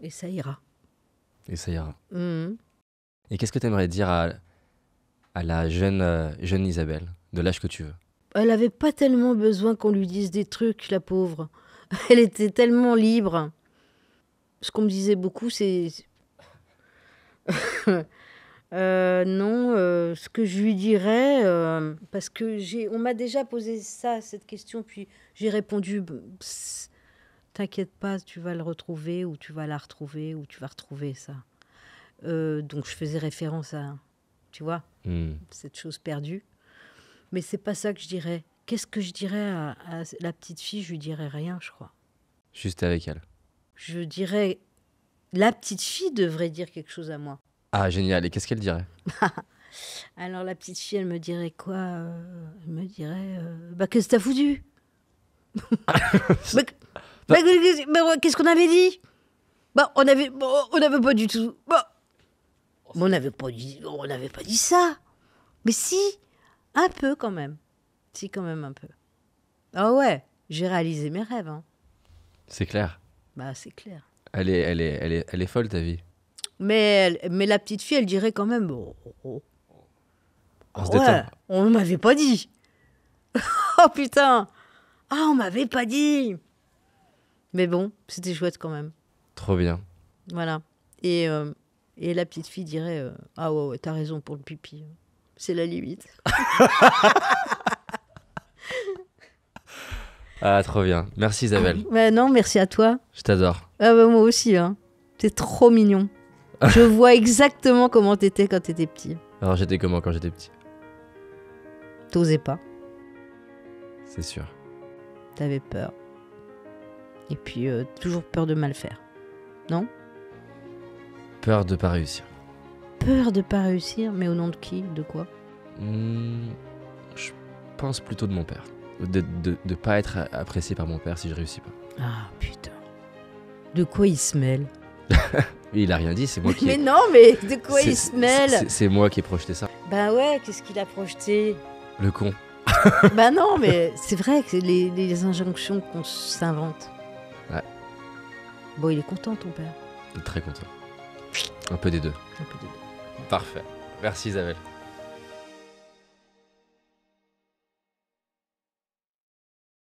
S2: et ça ira.
S3: Et ça ira.
S2: Mhm.
S3: Et qu'est-ce que tu aimerais dire à, à la jeune, euh, jeune Isabelle, de l'âge que tu veux?
S2: Elle avait pas tellement besoin qu'on lui dise des trucs, la pauvre. Elle était tellement libre. Ce qu'on me disait beaucoup, c'est. Euh, non, euh, ce que je lui dirais, euh, parce que j'ai, on m'a déjà posé ça, cette question, puis j'ai répondu b- T'inquiète pas, tu vas le retrouver, ou tu vas la retrouver, ou tu vas retrouver ça. Donc je faisais référence à, tu vois,
S3: Hmm.
S2: cette chose perdue. Mais c'est pas ça que je dirais. Qu'est-ce que je dirais à, à la petite fille? Je lui dirais rien, je crois.
S3: Juste avec elle.
S2: Je dirais. La petite fille devrait dire quelque chose à moi.
S3: Ah, génial. Et qu'est-ce qu'elle dirait
S2: Alors la petite fille, elle me dirait quoi euh, Elle me dirait. euh, bah, qu'est-ce que t'as foutu Bah, bah, qu'est-ce bah, qu'est-ce qu'on avait dit Bah, on avait, bon, on n'avait pas du tout. Bah, mais on n'avait pas dit, on n'avait pas dit ça. Mais si, un peu quand même. Si, quand même un peu. Ah ouais, j'ai réalisé mes rêves. Hein.
S3: C'est clair.
S2: Bah, c'est clair.
S3: Elle est, elle, est, elle, est, elle est folle, ta vie.
S2: Mais, mais la petite fille, elle dirait quand même. Oh, oh, oh.
S3: On
S2: Ouais, on m'avait pas dit. oh putain. Ah, on m'avait pas dit. Mais bon, c'était chouette quand même.
S3: Trop bien.
S2: Voilà. Et, euh, et la petite fille dirait euh, Ah ouais, ouais, t'as raison pour le pipi. C'est la limite.
S3: Ah, trop bien. Merci, Isabelle.
S2: Ouais, non, merci à toi.
S3: Je t'adore.
S2: Ah bah, moi aussi. Hein. T'es trop mignon. Je vois exactement comment t'étais quand t'étais petit.
S3: Alors, j'étais comment quand j'étais petit?
S2: T'osais pas.
S3: C'est sûr.
S2: T'avais peur. Et puis, euh, toujours peur de mal faire. Non?
S3: Peur de pas réussir.
S2: Peur de pas réussir, mais au nom de qui? De quoi?
S3: Hmm, je pense plutôt de mon père. De, de, de pas être apprécié par mon père si je réussis pas.
S2: Ah putain. De quoi il se mêle?
S3: il a rien dit, c'est moi qui.
S2: Mais non, mais de quoi il se mêle
S3: c'est- moi qui ai projeté ça.
S2: Bah ouais, qu'est-ce qu'il a projeté?
S3: Le con.
S2: Bah non, mais c'est vrai que les, les injonctions qu'on s'invente.
S3: Ouais.
S2: Bon, il est content, ton père?
S3: Très content. Un peu des deux.
S2: Un peu des deux.
S3: Parfait. Merci Isabelle.